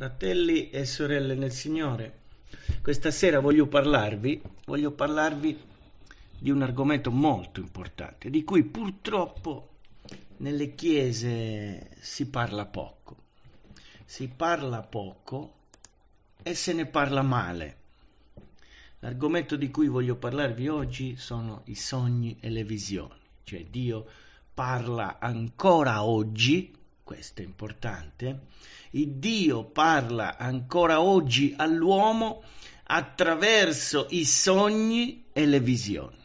Fratelli e sorelle nel Signore, questa sera voglio parlarvi, voglio parlarvi di un argomento molto importante, di cui purtroppo nelle chiese si parla poco. Si parla poco e se ne parla male. L'argomento di cui voglio parlarvi oggi sono i sogni e le visioni, cioè Dio parla ancora oggi, questo è importante, il Dio parla ancora oggi all'uomo attraverso i sogni e le visioni.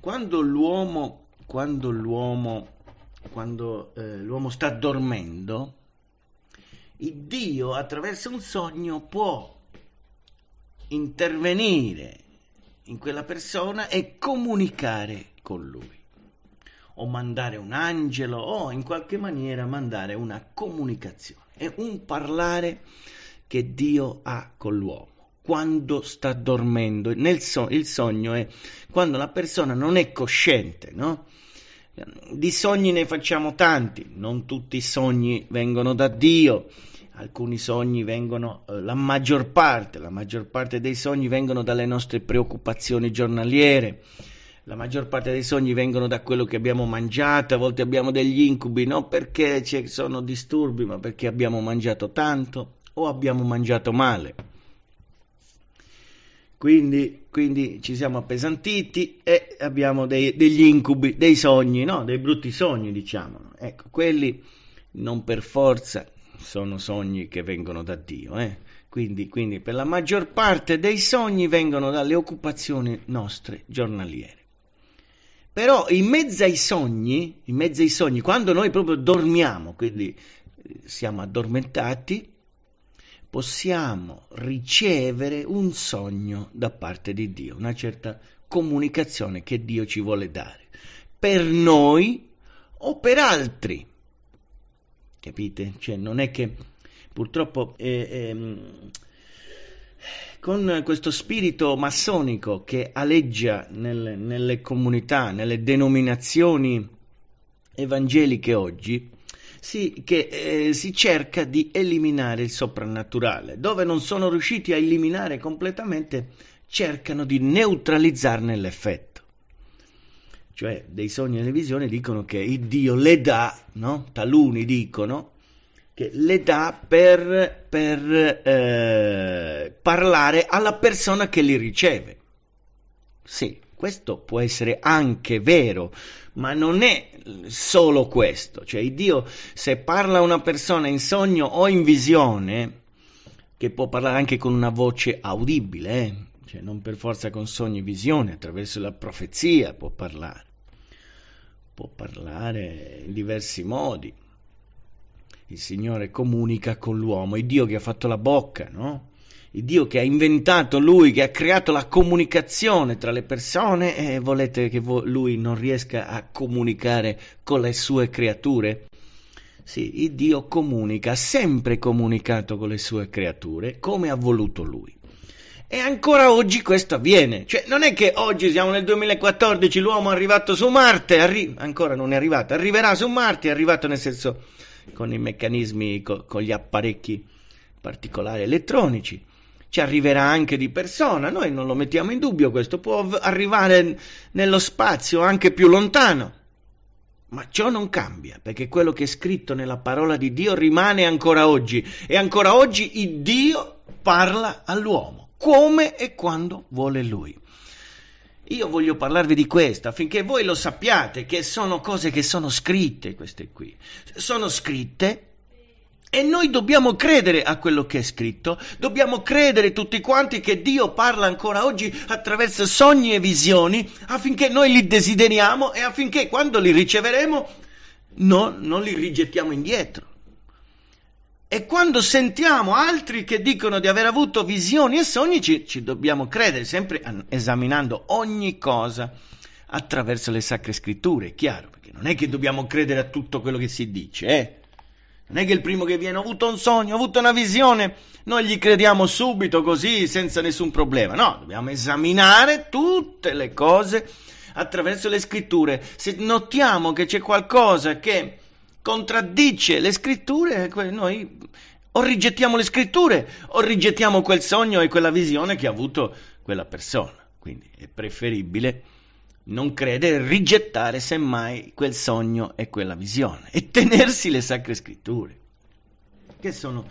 Quando l'uomo, quando l'uomo, quando, eh, l'uomo sta dormendo, il Dio attraverso un sogno può intervenire in quella persona e comunicare con lui o mandare un angelo o in qualche maniera mandare una comunicazione. È un parlare che Dio ha con l'uomo quando sta dormendo. So- il sogno è quando la persona non è cosciente, no? Di sogni ne facciamo tanti, non tutti i sogni vengono da Dio, alcuni sogni vengono, eh, la maggior parte, la maggior parte dei sogni vengono dalle nostre preoccupazioni giornaliere la maggior parte dei sogni vengono da quello che abbiamo mangiato, a volte abbiamo degli incubi, non perché ci sono disturbi, ma perché abbiamo mangiato tanto o abbiamo mangiato male. Quindi, quindi ci siamo appesantiti e abbiamo dei, degli incubi, dei sogni, no? dei brutti sogni, diciamo. Ecco, quelli non per forza sono sogni che vengono da Dio. Eh? Quindi, quindi per la maggior parte dei sogni vengono dalle occupazioni nostre giornaliere. Però in mezzo ai sogni, in mezzo ai sogni, quando noi proprio dormiamo, quindi eh, siamo addormentati, possiamo ricevere un sogno da parte di Dio, una certa comunicazione che Dio ci vuole dare, per noi o per altri. Capite? Cioè non è che purtroppo eh, eh, con questo spirito massonico che aleggia nelle, nelle comunità, nelle denominazioni evangeliche oggi, si, che eh, si cerca di eliminare il soprannaturale. Dove non sono riusciti a eliminare completamente, cercano di neutralizzarne l'effetto. Cioè, dei sogni e delle visioni dicono che il Dio le dà, no? taluni dicono, che le dà per, per eh, parlare alla persona che li riceve. Sì, questo può essere anche vero, ma non è solo questo. Cioè, Dio, se parla a una persona in sogno o in visione, che può parlare anche con una voce audibile, eh? cioè non per forza con sogni e visione, attraverso la profezia può parlare. Può parlare in diversi modi il Signore comunica con l'uomo, il Dio che ha fatto la bocca, no? Il Dio che ha inventato lui, che ha creato la comunicazione tra le persone e volete che lui non riesca a comunicare con le sue creature? Sì, il Dio comunica, ha sempre comunicato con le sue creature come ha voluto lui. E ancora oggi questo avviene. Cioè, non è che oggi siamo nel 2014, l'uomo è arrivato su Marte, arri- ancora non è arrivato, arriverà su Marte, è arrivato nel senso con i meccanismi, co- con gli apparecchi particolari elettronici. Ci arriverà anche di persona, noi non lo mettiamo in dubbio, questo può arrivare nello spazio anche più lontano. Ma ciò non cambia, perché quello che è scritto nella parola di Dio rimane ancora oggi e ancora oggi Dio parla all'uomo, come e quando vuole lui. Io voglio parlarvi di questo affinché voi lo sappiate che sono cose che sono scritte queste qui. Sono scritte e noi dobbiamo credere a quello che è scritto, dobbiamo credere tutti quanti che Dio parla ancora oggi attraverso sogni e visioni affinché noi li desideriamo e affinché quando li riceveremo no, non li rigettiamo indietro. E quando sentiamo altri che dicono di aver avuto visioni e sogni, ci, ci dobbiamo credere, sempre esaminando ogni cosa attraverso le sacre scritture, è chiaro, perché non è che dobbiamo credere a tutto quello che si dice, eh? Non è che il primo che viene ha avuto un sogno, ha avuto una visione, noi gli crediamo subito così, senza nessun problema. No, dobbiamo esaminare tutte le cose attraverso le scritture. Se notiamo che c'è qualcosa che contraddice le scritture, noi O rigettiamo le scritture o rigettiamo quel sogno e quella visione che ha avuto quella persona. Quindi è preferibile non credere, rigettare semmai quel sogno e quella visione e tenersi le sacre scritture, che sono,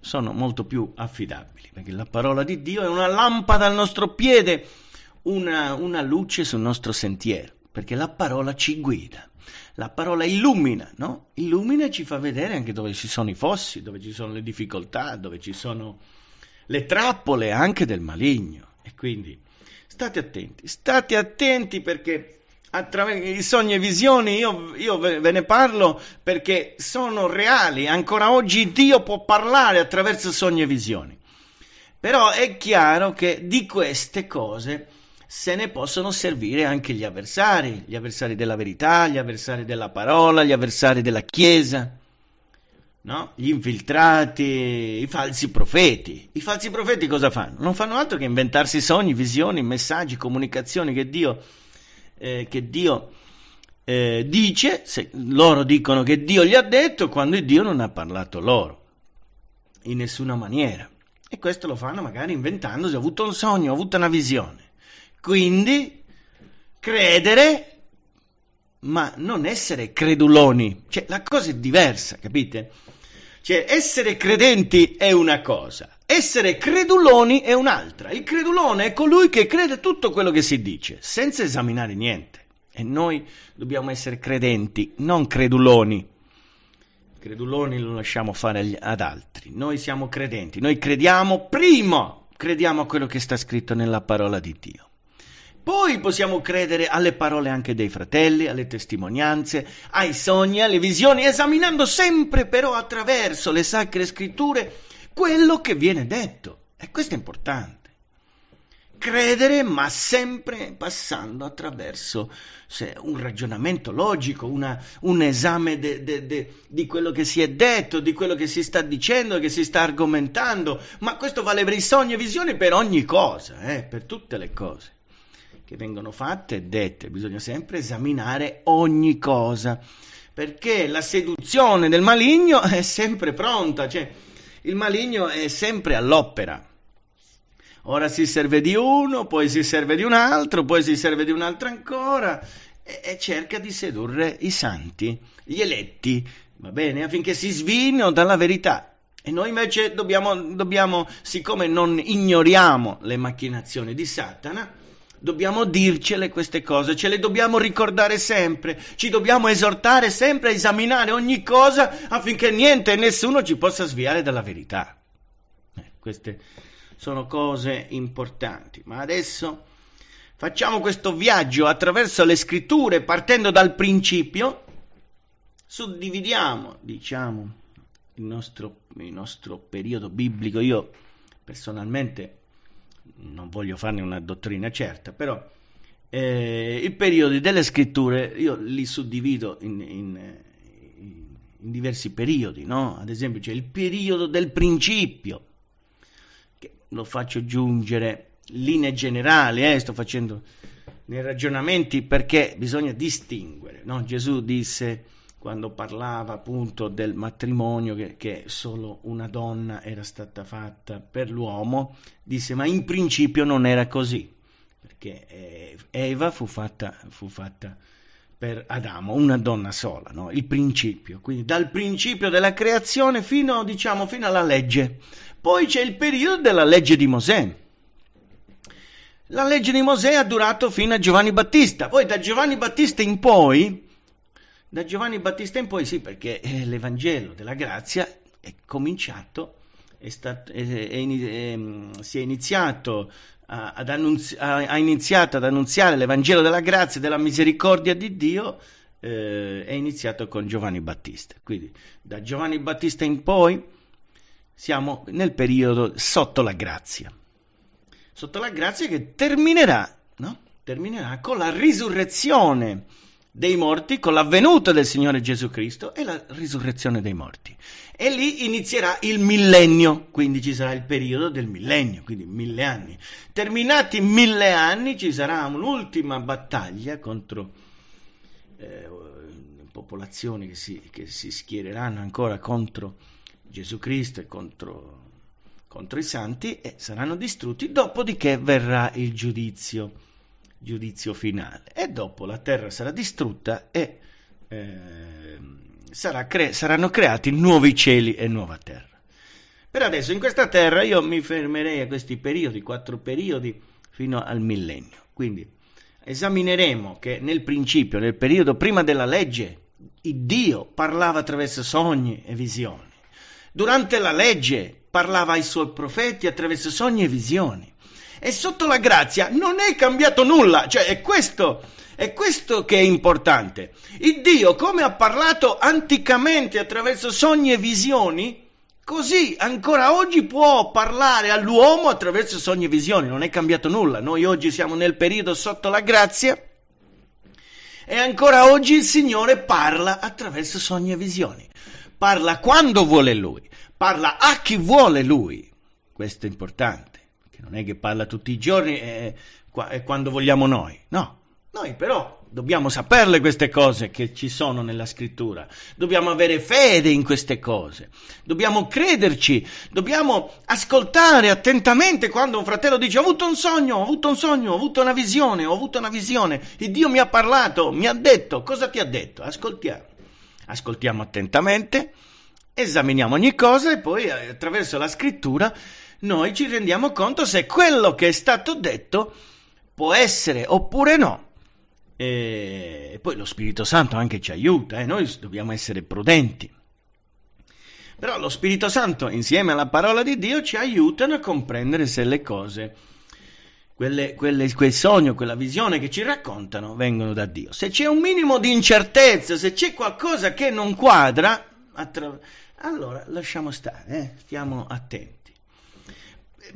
sono molto più affidabili, perché la parola di Dio è una lampada al nostro piede, una, una luce sul nostro sentiero, perché la parola ci guida. La parola illumina, no? Illumina e ci fa vedere anche dove ci sono i fossi, dove ci sono le difficoltà, dove ci sono le trappole anche del maligno. E quindi State attenti, state attenti perché attraverso i sogni e visioni io, io, ve ne parlo perché sono reali, ancora oggi Dio può parlare attraverso sogni e visioni. Però è chiaro che di queste cose se ne possono servire anche gli avversari, gli avversari della verità, gli avversari della parola, gli avversari della Chiesa no? gli infiltrati, i falsi profeti. I falsi profeti cosa fanno? Non fanno altro che inventarsi sogni, visioni, messaggi, comunicazioni che Dio, eh, che Dio eh, dice, se loro dicono che Dio gli ha detto quando Dio non ha parlato loro, in nessuna maniera. E questo lo fanno magari inventandosi, ho avuto un sogno, ho avuto una visione. Quindi credere ma non essere creduloni. Cioè, la cosa è diversa, capite? Cioè, essere credenti è una cosa, essere creduloni è un'altra. Il credulone è colui che crede tutto quello che si dice, senza esaminare niente. E noi dobbiamo essere credenti, non creduloni. Creduloni lo lasciamo fare ad altri. Noi siamo credenti, noi crediamo primo, crediamo a quello che sta scritto nella parola di Dio. Poi possiamo credere alle parole anche dei fratelli, alle testimonianze, ai sogni, alle visioni, esaminando sempre però attraverso le sacre scritture quello che viene detto. E questo è importante. Credere, ma sempre passando attraverso un ragionamento logico, una, un esame de, de, de, di quello che si è detto, di quello che si sta dicendo, che si sta argomentando. Ma questo vale per i sogni e visioni per ogni cosa, eh, per tutte le cose che vengono fatte e dette, bisogna sempre esaminare ogni cosa, perché la seduzione del maligno è sempre pronta, cioè il maligno è sempre all'opera. Ora si serve di uno, poi si serve di un altro, poi si serve di un altro ancora e, e cerca di sedurre i santi, gli eletti, va bene, affinché si svinino dalla verità. E noi invece dobbiamo, dobbiamo, siccome non ignoriamo le macchinazioni di Satana, Dobbiamo dircele queste cose, ce le dobbiamo ricordare sempre, ci dobbiamo esortare sempre a esaminare ogni cosa affinché niente e nessuno ci possa sviare dalla verità. Eh, queste sono cose importanti, ma adesso facciamo questo viaggio attraverso le scritture partendo dal principio, suddividiamo, diciamo, il nostro, il nostro periodo biblico. Io personalmente non voglio farne una dottrina certa, però eh, i periodi delle scritture io li suddivido in, in, in diversi periodi, no? Ad esempio c'è il periodo del principio, che lo faccio giungere linee generali, eh, sto facendo nei ragionamenti perché bisogna distinguere, no? Gesù disse quando parlava appunto del matrimonio che, che, solo una donna era stata fatta per l'uomo, disse ma in principio non era così, perché eh, Eva fu fatta, fu fatta per Adamo, una donna sola, no? il principio, quindi dal principio della creazione fino, diciamo, fino alla legge. Poi c'è il periodo della legge di Mosè. La legge di Mosè ha durato fino a Giovanni Battista, poi da Giovanni Battista in poi da Giovanni Battista in poi sì, perché eh, l'Evangelo della grazia è cominciato, è stato, è, è, ehm, si è iniziato ad annunzi- ha iniziato ad annunziare l'Evangelo della grazia e della misericordia di Dio, eh, è iniziato con Giovanni Battista. Quindi da Giovanni Battista in poi siamo nel periodo sotto la grazia. Sotto la grazia che terminerà, no? terminerà con la risurrezione dei morti con la venuta del Signore Gesù Cristo e la risurrezione dei morti. E lì inizierà il millennio, quindi ci sarà il periodo del millennio, quindi mille anni. Terminati mille anni ci sarà un'ultima battaglia contro eh, popolazioni che si, che si schiereranno ancora contro Gesù Cristo e contro, contro i santi e saranno distrutti, dopodiché verrà il giudizio, giudizio finale. E dopo la terra sarà distrutta e eh, sarà cre- saranno creati nuovi cieli e nuova terra. Per adesso in questa terra io mi fermerei a questi periodi, quattro periodi, fino al millennio. Quindi esamineremo che nel principio, nel periodo prima della legge, Dio parlava attraverso sogni e visioni. Durante la legge parlava ai suoi profeti attraverso sogni e visioni. E sotto la grazia non è cambiato nulla, cioè è questo, è questo che è importante. Il Dio, come ha parlato anticamente attraverso sogni e visioni, Così ancora oggi può parlare all'uomo attraverso sogni e visioni, non è cambiato nulla. Noi oggi siamo nel periodo sotto la grazia e ancora oggi il Signore parla attraverso sogni e visioni. Parla quando vuole Lui, parla a chi vuole Lui. Questo è importante, non è che parla tutti i giorni e, e quando vogliamo noi. No, noi però dobbiamo saperle queste cose che ci sono nella scrittura, dobbiamo avere fede in queste cose, dobbiamo crederci, dobbiamo ascoltare attentamente quando un fratello dice ho avuto un sogno, ho avuto un sogno, ho avuto una visione, ho avuto una visione, il Dio mi ha parlato, mi ha detto, cosa ti ha detto? Ascoltiamo, ascoltiamo attentamente, esaminiamo ogni cosa e poi eh, attraverso la scrittura noi ci rendiamo conto se quello che è stato detto può essere oppure no e poi lo Spirito Santo anche ci aiuta, eh? noi dobbiamo essere prudenti. Però lo Spirito Santo insieme alla parola di Dio ci aiutano a comprendere se le cose, quelle, quelle, quel sogno, quella visione che ci raccontano vengono da Dio. Se c'è un minimo di incertezza, se c'è qualcosa che non quadra, attra... allora lasciamo stare, eh? stiamo attenti.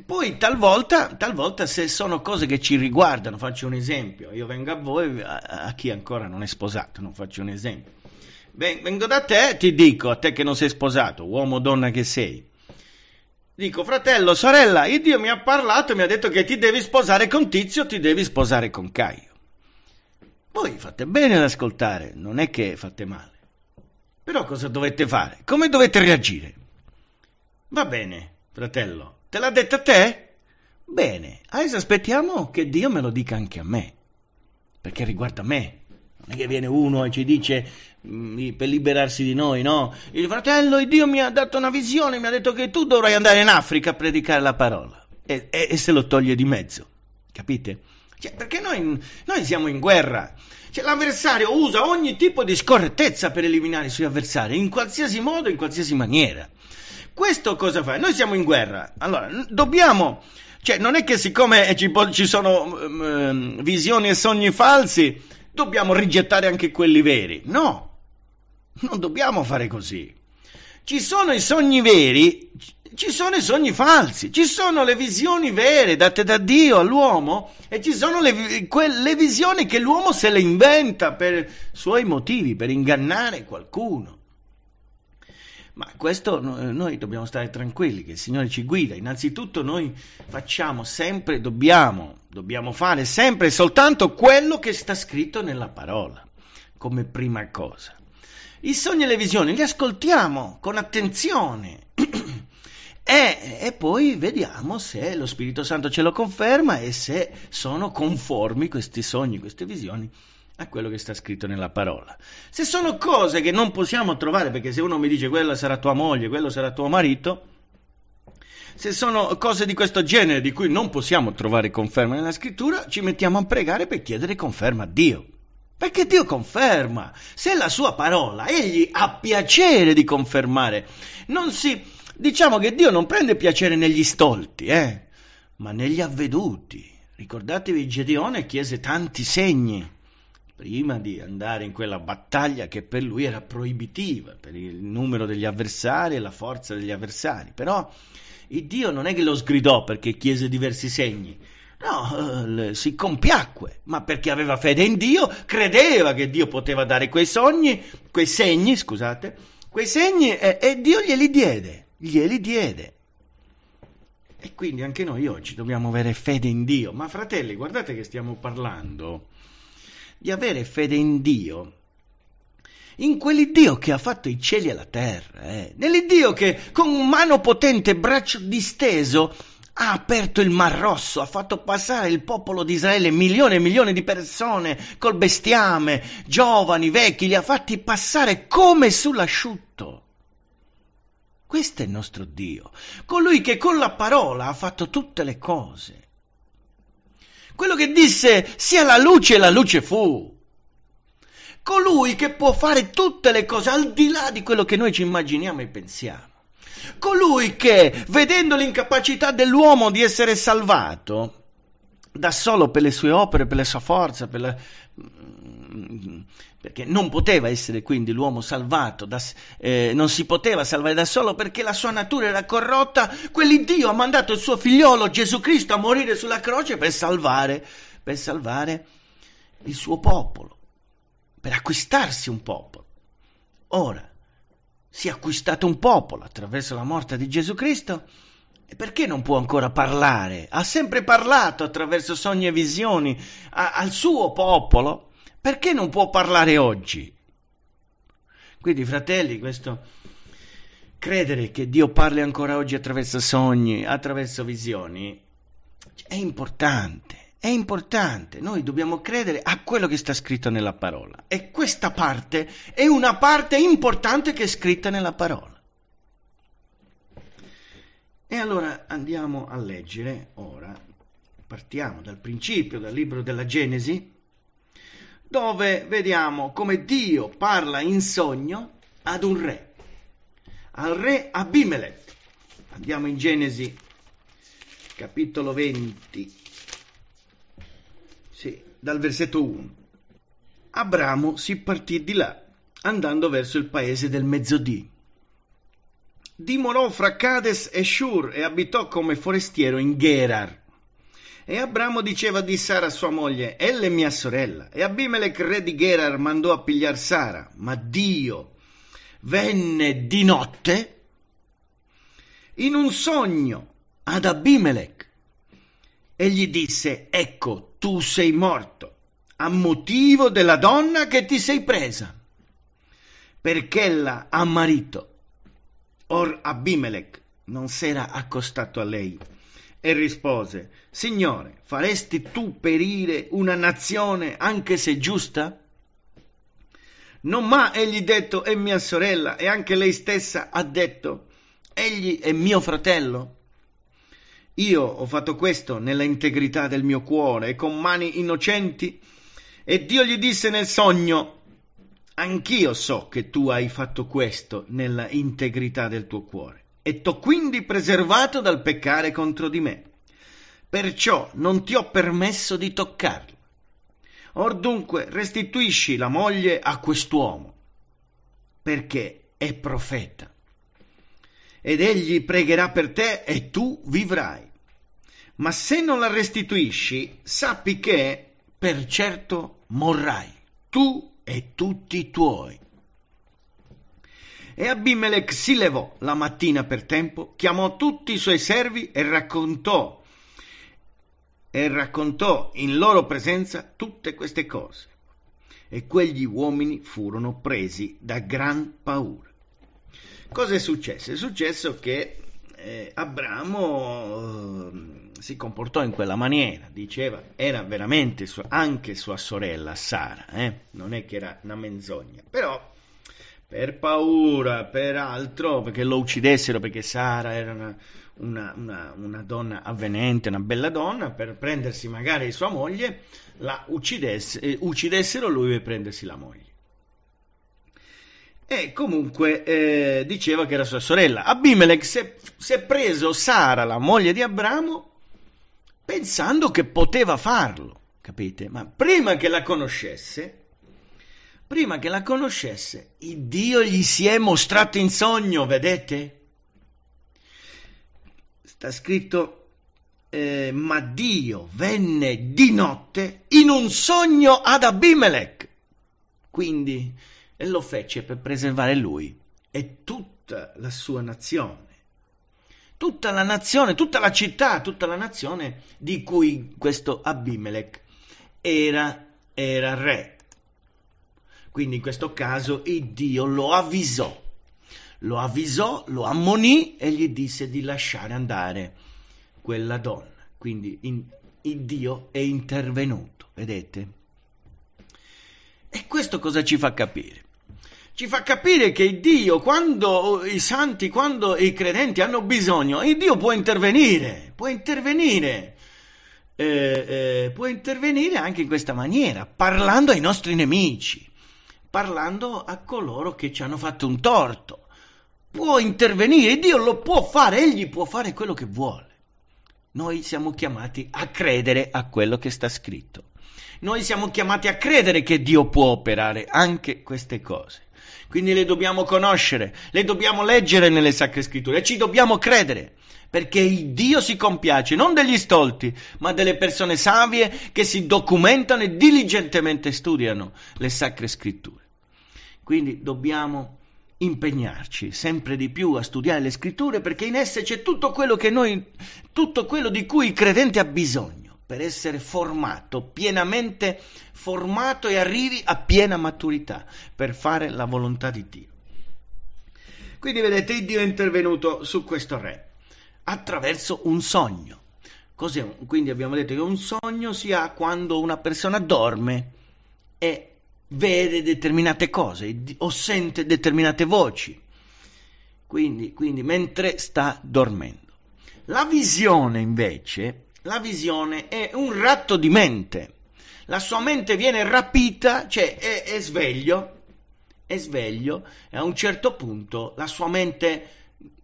Poi talvolta, talvolta, se sono cose che ci riguardano, faccio un esempio, io vengo a voi, a, a chi ancora non è sposato, non faccio un esempio. Vengo da te, ti dico, a te che non sei sposato, uomo o donna che sei. Dico, fratello, sorella, il Dio mi ha parlato e mi ha detto che ti devi sposare con Tizio, ti devi sposare con Caio. Voi fate bene ad ascoltare, non è che fate male. Però cosa dovete fare? Come dovete reagire? Va bene, fratello, Te l'ha detto a te? Bene, adesso aspettiamo che Dio me lo dica anche a me, perché riguarda me. Non è che viene uno e ci dice mm, per liberarsi di noi, no? Il fratello, il Dio mi ha dato una visione, mi ha detto che tu dovrai andare in Africa a predicare la parola. E, e, e se lo toglie di mezzo, capite? Cioè, perché noi, noi siamo in guerra. Cioè, l'avversario usa ogni tipo di scorrettezza per eliminare i suoi avversari, in qualsiasi modo, in qualsiasi maniera. Questo cosa fa? Noi siamo in guerra, allora dobbiamo, cioè non è che siccome ci, ci sono um, visioni e sogni falsi, dobbiamo rigettare anche quelli veri. No, non dobbiamo fare così. Ci sono i sogni veri, ci sono i sogni falsi, ci sono le visioni vere date da Dio all'uomo e ci sono le, quelle visioni che l'uomo se le inventa per suoi motivi, per ingannare qualcuno. Ma questo noi dobbiamo stare tranquilli, che il Signore ci guida. Innanzitutto noi facciamo sempre, dobbiamo, dobbiamo fare sempre e soltanto quello che sta scritto nella parola, come prima cosa. I sogni e le visioni li ascoltiamo con attenzione e, e poi vediamo se lo Spirito Santo ce lo conferma e se sono conformi questi sogni, queste visioni a quello che sta scritto nella parola. Se sono cose che non possiamo trovare, perché se uno mi dice quella sarà tua moglie, quello sarà tuo marito, se sono cose di questo genere di cui non possiamo trovare conferma nella scrittura, ci mettiamo a pregare per chiedere conferma a Dio. Perché Dio conferma. Se la sua parola, egli ha piacere di confermare. Non si diciamo che Dio non prende piacere negli stolti, eh, ma negli avveduti. Ricordatevi Gedeone chiese tanti segni prima di andare in quella battaglia che per lui era proibitiva, per il numero degli avversari e la forza degli avversari. Però il Dio non è che lo sgridò perché chiese diversi segni, no, eh, si compiacque, ma perché aveva fede in Dio, credeva che Dio poteva dare quei sogni, quei segni, scusate, quei segni e, e Dio glieli diede, glieli diede. E quindi anche noi oggi dobbiamo avere fede in Dio. Ma fratelli, guardate che stiamo parlando di avere fede in Dio in quell'Iddio che ha fatto i cieli e la terra, eh? nell'Iddio che con mano potente, braccio disteso, ha aperto il Mar Rosso, ha fatto passare il popolo di Israele, milioni e milioni di persone, col bestiame, giovani, vecchi, li ha fatti passare come sull'asciutto. Questo è il nostro Dio, colui che con la parola ha fatto tutte le cose. Quello che disse sia la luce e la luce fu colui che può fare tutte le cose al di là di quello che noi ci immaginiamo e pensiamo. Colui che, vedendo l'incapacità dell'uomo di essere salvato, da solo per le sue opere, per la sua forza, per la... perché non poteva essere quindi l'uomo salvato, da... eh, non si poteva salvare da solo perché la sua natura era corrotta, quell'Iddio ha mandato il suo figliolo Gesù Cristo a morire sulla croce per salvare, per salvare il suo popolo per acquistarsi un popolo. Ora, si è acquistato un popolo attraverso la morte di Gesù Cristo, e perché non può ancora parlare? Ha sempre parlato attraverso sogni e visioni a, al suo popolo, perché non può parlare oggi? Quindi, fratelli, questo credere che Dio parli ancora oggi attraverso sogni, attraverso visioni, è importante. È importante, noi dobbiamo credere a quello che sta scritto nella parola e questa parte è una parte importante che è scritta nella parola. E allora andiamo a leggere ora, partiamo dal principio, dal libro della Genesi, dove vediamo come Dio parla in sogno ad un re, al re Abimelech. Andiamo in Genesi capitolo 20 sì, dal versetto 1. Abramo si partì di là, andando verso il paese del mezzodì. Dimorò fra Cades e Shur e abitò come forestiero in Gerar. E Abramo diceva di Sara sua moglie, ella è mia sorella. E Abimelech re di Gerar mandò a pigliar Sara, ma Dio venne di notte in un sogno ad Abimelech e gli disse, ecco, tu sei morto a motivo della donna che ti sei presa, perché ella ha marito. Or Abimelech non s'era accostato a lei e rispose, Signore, faresti tu perire una nazione anche se giusta? Non m'ha egli detto è mia sorella e anche lei stessa ha detto egli è mio fratello? Io ho fatto questo nella integrità del mio cuore e con mani innocenti. E Dio gli disse nel sogno, Anch'io so che tu hai fatto questo nella integrità del tuo cuore e t'ho quindi preservato dal peccare contro di me. Perciò non ti ho permesso di toccarla. Or dunque restituisci la moglie a quest'uomo, perché è profeta ed egli pregherà per te e tu vivrai. Ma se non la restituisci, sappi che per certo morrai, tu e tutti i tuoi. E Abimelech si levò la mattina per tempo, chiamò tutti i suoi servi e raccontò e raccontò in loro presenza tutte queste cose. E quegli uomini furono presi da gran paura. Cosa è successo? È successo che eh, Abramo eh, si comportò in quella maniera, diceva, era veramente sua, anche sua sorella Sara, eh? non è che era una menzogna, però per paura, per altro, perché lo uccidessero, perché Sara era una, una, una, una, donna avvenente, una bella donna, per prendersi magari sua moglie, la uccidesse, eh, uccidessero lui per prendersi la moglie e comunque eh, diceva che era sua sorella. Abimelech si è preso Sara, la moglie di Abramo, pensando che poteva farlo, capite? Ma prima che la conoscesse, prima che la conoscesse, il Dio gli si è mostrato in sogno, vedete? Sta scritto, eh, ma Dio venne di notte in un sogno ad Abimelech. Quindi e lo fece per preservare lui e tutta la sua nazione. Tutta la nazione, tutta la città, tutta la nazione di cui questo Abimelech era, era re. Quindi in questo caso il Dio lo avvisò, lo avvisò, lo ammonì e gli disse di lasciare andare quella donna. Quindi in, il Dio è intervenuto, vedete? E questo cosa ci fa capire? Ci fa capire che Dio, quando i santi, quando i credenti hanno bisogno, il Dio può intervenire, può intervenire. Eh, eh, può intervenire anche in questa maniera, parlando ai nostri nemici, parlando a coloro che ci hanno fatto un torto. Può intervenire, Dio lo può fare, egli può fare quello che vuole. Noi siamo chiamati a credere a quello che sta scritto. Noi siamo chiamati a credere che Dio può operare anche queste cose. Quindi le dobbiamo conoscere, le dobbiamo leggere nelle sacre scritture e ci dobbiamo credere, perché Dio si compiace non degli stolti, ma delle persone savie che si documentano e diligentemente studiano le sacre scritture. Quindi dobbiamo impegnarci sempre di più a studiare le scritture perché in esse c'è tutto quello noi, tutto quello di cui il credente ha bisogno per essere formato, pienamente formato e arrivi a piena maturità per fare la volontà di Dio. Quindi vedete, Dio è intervenuto su questo re attraverso un sogno. Cos'è? Quindi abbiamo detto che un sogno si ha quando una persona dorme e vede determinate cose o sente determinate voci. Quindi, quindi mentre sta dormendo. La visione invece, la visione è un ratto di mente. La sua mente viene rapita, cioè è, è sveglio, è sveglio e a un certo punto la sua mente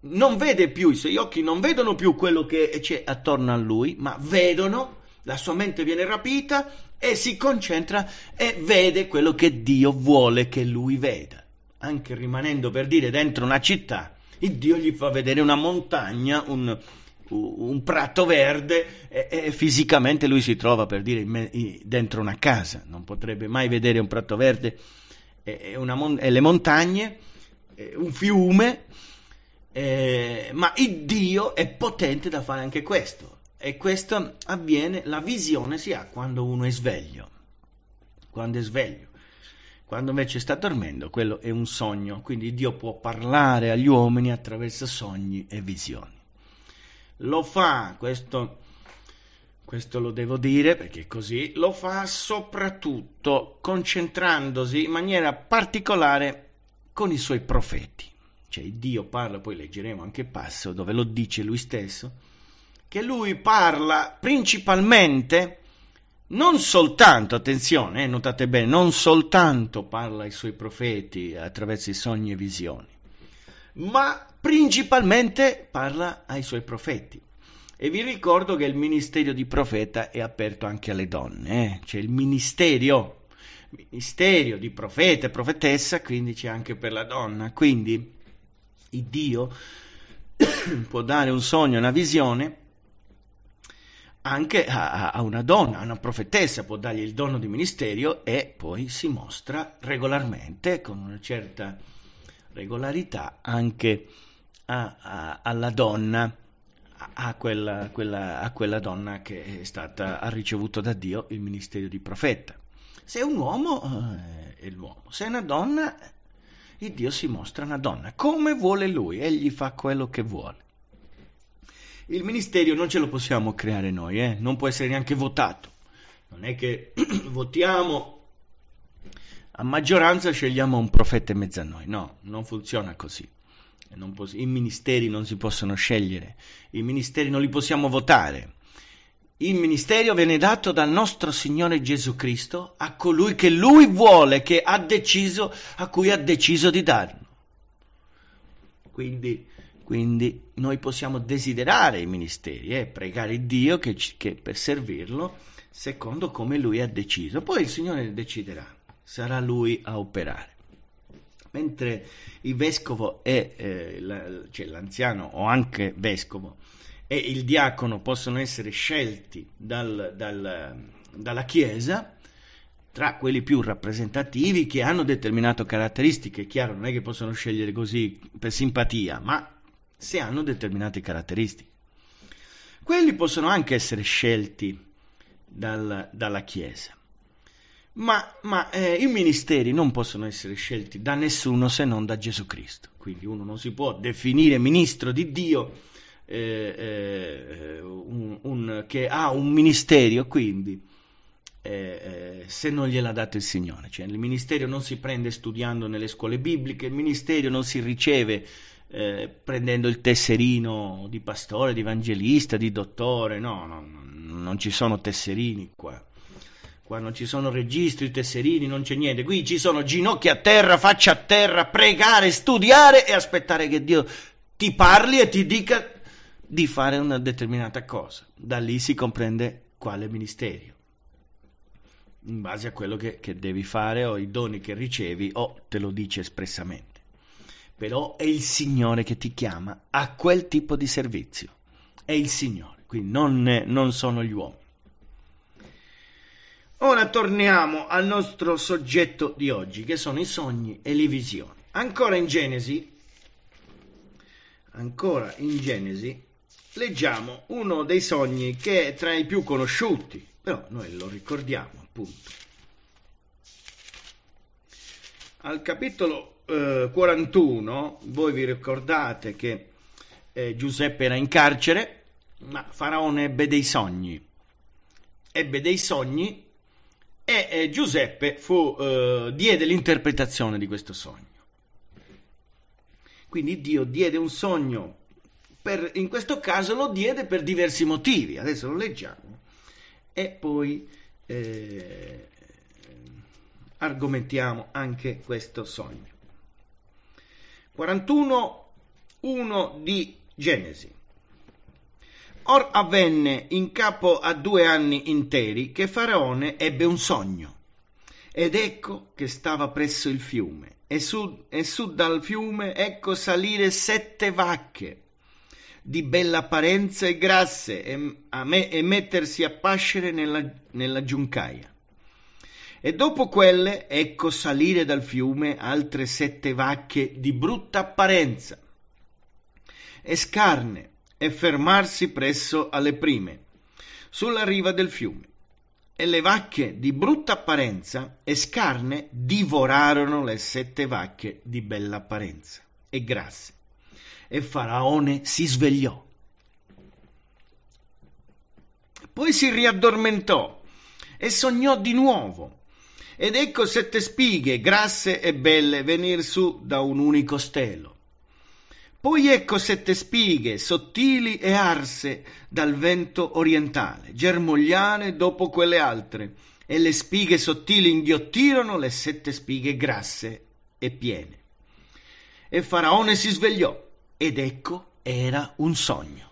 non vede più, i suoi occhi non vedono più quello che c'è attorno a lui, ma vedono la sua mente viene rapita e si concentra e vede quello che Dio vuole che lui veda. Anche rimanendo per dire dentro una città, il Dio gli fa vedere una montagna, un, un prato verde e, e, fisicamente lui si trova per dire dentro una casa, non potrebbe mai vedere un prato verde e, una, e le montagne, un fiume, ma il Dio è potente da fare anche questo. E questo avviene, la visione si ha quando uno è sveglio, quando è sveglio. Quando invece sta dormendo, quello è un sogno, quindi Dio può parlare agli uomini attraverso sogni e visioni. Lo fa, questo, questo lo devo dire perché è così, lo fa soprattutto concentrandosi in maniera particolare con i suoi profeti. Cioè Dio parla, poi leggeremo anche passo dove lo dice lui stesso, che lui parla principalmente, non soltanto, attenzione, eh, notate bene, non soltanto parla ai suoi profeti attraverso i sogni e visioni, ma principalmente parla ai suoi profeti. E vi ricordo che il ministero di profeta è aperto anche alle donne, eh? c'è il ministero, ministero di profeta e profetessa, quindi c'è anche per la donna. Quindi il Dio può dare un sogno, una visione anche a, a, una donna, a una profetessa, può dargli il dono di ministero e poi si mostra regolarmente, con una certa regolarità, anche a, alla donna, a quella, quella, quella donna che stata, ha ricevuto da Dio il ministero di profeta. Se è un uomo, eh, è l'uomo, se è una donna, il Dio si mostra una donna, come vuole lui, egli fa quello che vuole. Il ministero non ce lo possiamo creare noi, eh? non può essere neanche votato. Non è che votiamo a maggioranza scegliamo un profeta in mezzo a noi. No, non funziona così. Pos- I ministeri non si possono scegliere, i ministeri non li possiamo votare. Il ministero viene dato dal nostro Signore Gesù Cristo a colui che Lui vuole, che ha deciso, a cui ha deciso di darlo. Quindi quindi noi possiamo desiderare i ministeri e eh, pregare Dio che, che per servirlo secondo come Lui ha deciso. Poi il Signore deciderà, sarà Lui a operare. Mentre il vescovo e eh, la, cioè l'anziano o anche vescovo e il diacono possono essere scelti dal, dal, dalla Chiesa, tra quelli più rappresentativi che hanno determinate caratteristiche, chiaro, non è che possono scegliere così per simpatia, ma se hanno determinate caratteristiche. Quelli possono anche essere scelti dal, dalla Chiesa, ma, ma eh, i ministeri non possono essere scelti da nessuno se non da Gesù Cristo. Quindi uno non si può definire ministro di Dio eh, eh, un, un, che ha un ministero, quindi eh, eh, se non gliel'ha dato il Signore. Cioè, il ministero non si prende studiando nelle scuole bibliche, il ministero non si riceve eh, prendendo il tesserino di pastore, di evangelista, di dottore, no, no, non ci sono tesserini qua. Qua non ci sono registri, tesserini, non c'è niente. Qui ci sono ginocchia a terra, faccia a terra, pregare, studiare e aspettare che Dio ti parli e ti dica di fare una determinata cosa. Da lì si comprende quale ministero. In base a quello che, che devi fare o i doni che ricevi o te lo dice espressamente. Però è il Signore che ti chiama a quel tipo di servizio. È il Signore, quindi non, non sono gli uomini. Ora torniamo al nostro soggetto di oggi, che sono i sogni e le visioni. Ancora in Genesi, ancora in Genesi, leggiamo uno dei sogni che è tra i più conosciuti, però noi lo ricordiamo appunto. Al capitolo eh, 41, voi vi ricordate che eh, Giuseppe era in carcere, ma Faraone ebbe dei sogni. Ebbe dei sogni e eh, Giuseppe fu, eh, diede l'interpretazione di questo sogno. Quindi Dio diede un sogno, per, in questo caso lo diede per diversi motivi, adesso lo leggiamo e poi eh, argomentiamo anche questo sogno. 41, 1 di Genesi. Or avvenne in capo a due anni interi che Faraone ebbe un sogno. Ed ecco che stava presso il fiume, e su, e su dal fiume ecco salire sette vacche di bella apparenza e grasse, e, me, e mettersi a pascere nella, nella giuncaia. E dopo quelle ecco salire dal fiume altre sette vacche di brutta apparenza e scarne e fermarsi presso alle prime, sulla riva del fiume. E le vacche di brutta apparenza e scarne divorarono le sette vacche di bella apparenza e grasse. E Faraone si svegliò. Poi si riaddormentò e sognò di nuovo. Ed ecco sette spighe grasse e belle venir su da un unico stelo poi ecco sette spighe, sottili e arse dal vento orientale, germogliane dopo quelle altre, e le spighe sottili inghiottirono le sette spighe grasse e piene. E Faraone si svegliò, ed ecco era un sogno.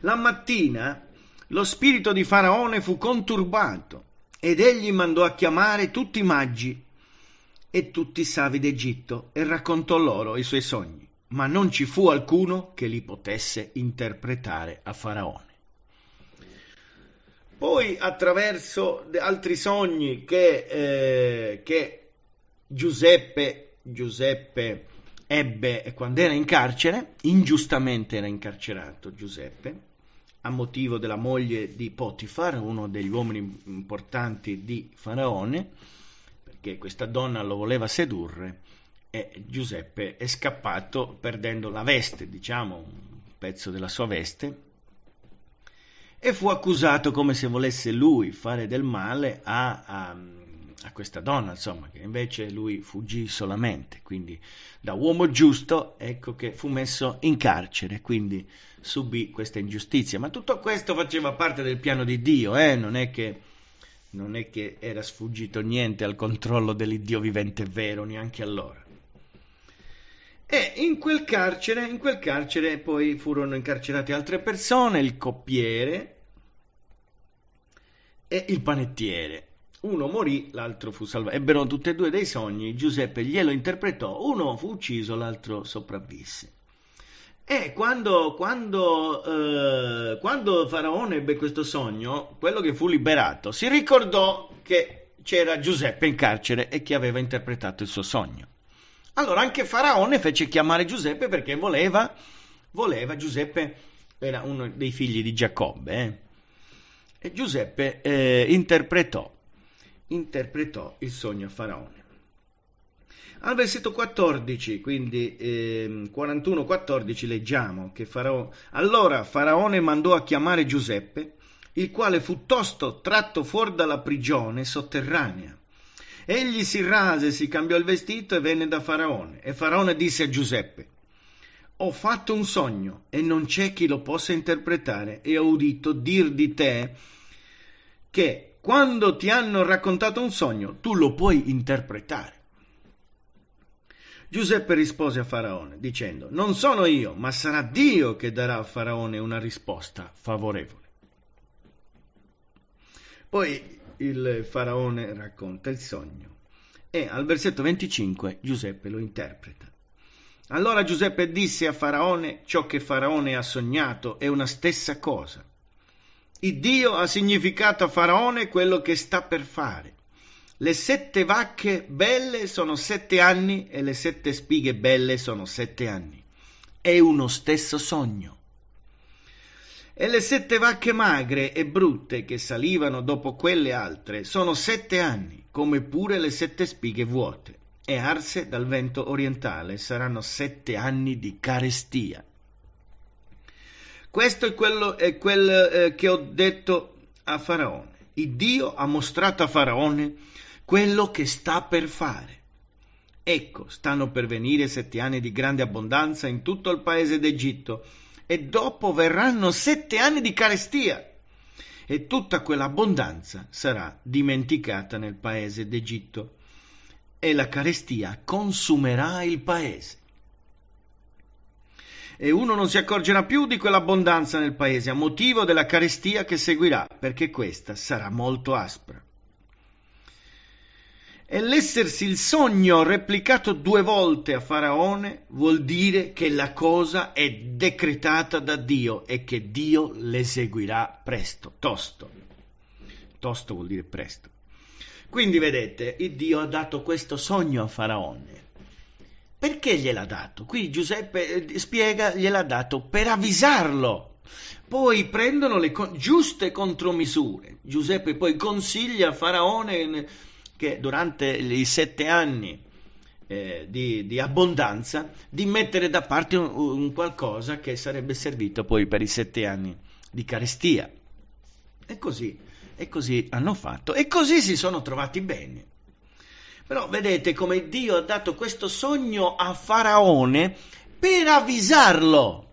La mattina lo spirito di Faraone fu conturbato, ed egli mandò a chiamare tutti i maggi e tutti i savi d'Egitto e raccontò loro i suoi sogni, ma non ci fu alcuno che li potesse interpretare a Faraone. Poi attraverso altri sogni che, eh, che Giuseppe, Giuseppe ebbe quando era in carcere, ingiustamente era incarcerato Giuseppe, a motivo della moglie di Potifar, uno degli uomini importanti di Faraone, che questa donna lo voleva sedurre e Giuseppe è scappato perdendo la veste, diciamo, un pezzo della sua veste, e fu accusato come se volesse lui fare del male a, a, a questa donna, insomma, che invece lui fuggì solamente, quindi da uomo giusto, ecco che fu messo in carcere, quindi subì questa ingiustizia. Ma tutto questo faceva parte del piano di Dio, eh? non è che non è che era sfuggito niente al controllo dell'Iddio vivente vero, neanche allora. E in quel carcere, in quel carcere poi furono incarcerate altre persone, il coppiere e il panettiere. Uno morì, l'altro fu salvato. Ebbero tutti e due dei sogni, Giuseppe glielo interpretò, uno fu ucciso, l'altro sopravvisse. E quando, quando, eh, quando Faraone ebbe questo sogno, quello che fu liberato, si ricordò che c'era Giuseppe in carcere e che aveva interpretato il suo sogno. Allora anche Faraone fece chiamare Giuseppe perché voleva, voleva Giuseppe era uno dei figli di Giacobbe, eh? E Giuseppe eh, interpretò, interpretò il sogno a Faraone. Al versetto 14, quindi eh, 41-14, leggiamo che Farao... allora Faraone mandò a chiamare Giuseppe, il quale fu tosto tratto fuori dalla prigione sotterranea. Egli si rase, si cambiò il vestito e venne da Faraone. E Faraone disse a Giuseppe, ho fatto un sogno e non c'è chi lo possa interpretare e ho udito dir di te che quando ti hanno raccontato un sogno tu lo puoi interpretare. Giuseppe rispose a Faraone dicendo, non sono io, ma sarà Dio che darà a Faraone una risposta favorevole. Poi il Faraone racconta il sogno e al versetto 25 Giuseppe lo interpreta. Allora Giuseppe disse a Faraone ciò che Faraone ha sognato è una stessa cosa. Il Dio ha significato a Faraone quello che sta per fare. Le sette vacche belle sono sette anni e le sette spighe belle sono sette anni. È uno stesso sogno. E le sette vacche magre e brutte che salivano dopo quelle altre sono sette anni, come pure le sette spighe vuote. E arse dal vento orientale saranno sette anni di carestia. Questo è quello è quel eh, che ho detto a Faraone. Il Dio ha mostrato a Faraone quello che sta per fare. Ecco, stanno per venire sette anni di grande abbondanza in tutto il paese d'Egitto e dopo verranno sette anni di carestia e tutta quell'abbondanza sarà dimenticata nel paese d'Egitto e la carestia consumerà il paese. E uno non si accorgerà più di quell'abbondanza nel paese a motivo della carestia che seguirà, perché questa sarà molto aspra e l'essersi il sogno replicato due volte a Faraone vuol dire che la cosa è decretata da Dio e che Dio l'eseguirà presto, tosto. Tosto vuol dire presto. Quindi vedete, Dio ha dato questo sogno a Faraone. Perché gliel'ha dato? Qui Giuseppe eh, spiega, gliel'ha dato per avvisarlo. Poi prendono le co- giuste contromisure. Giuseppe poi consiglia a Faraone che durante i sette anni eh, di, di, abbondanza di mettere da parte un, un, qualcosa che sarebbe servito poi per i sette anni di carestia. E così, e così hanno fatto, e così si sono trovati bene. Però vedete come Dio ha dato questo sogno a Faraone per avvisarlo.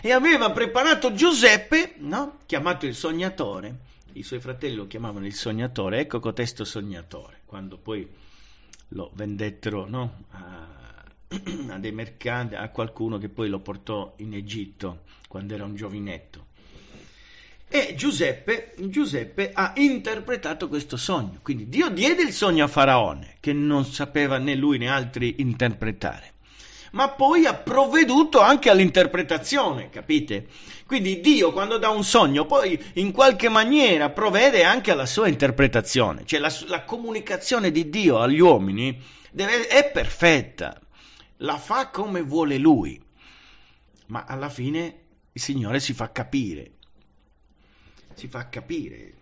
E aveva preparato Giuseppe, no? chiamato il sognatore, i suoi fratelli lo chiamavano il sognatore, ecco cotesto sognatore, quando poi lo vendettero no, a, a, dei mercanti, a qualcuno che poi lo portò in Egitto quando era un giovinetto. E Giuseppe, Giuseppe ha interpretato questo sogno, quindi Dio diede il sogno a Faraone, che non sapeva né lui né altri interpretare ma poi ha provveduto anche all'interpretazione, capite? Quindi Dio quando dà un sogno poi in qualche maniera provvede anche alla sua interpretazione, cioè la, la comunicazione di Dio agli uomini deve, è perfetta, la fa come vuole lui, ma alla fine il Signore si fa capire, si fa capire.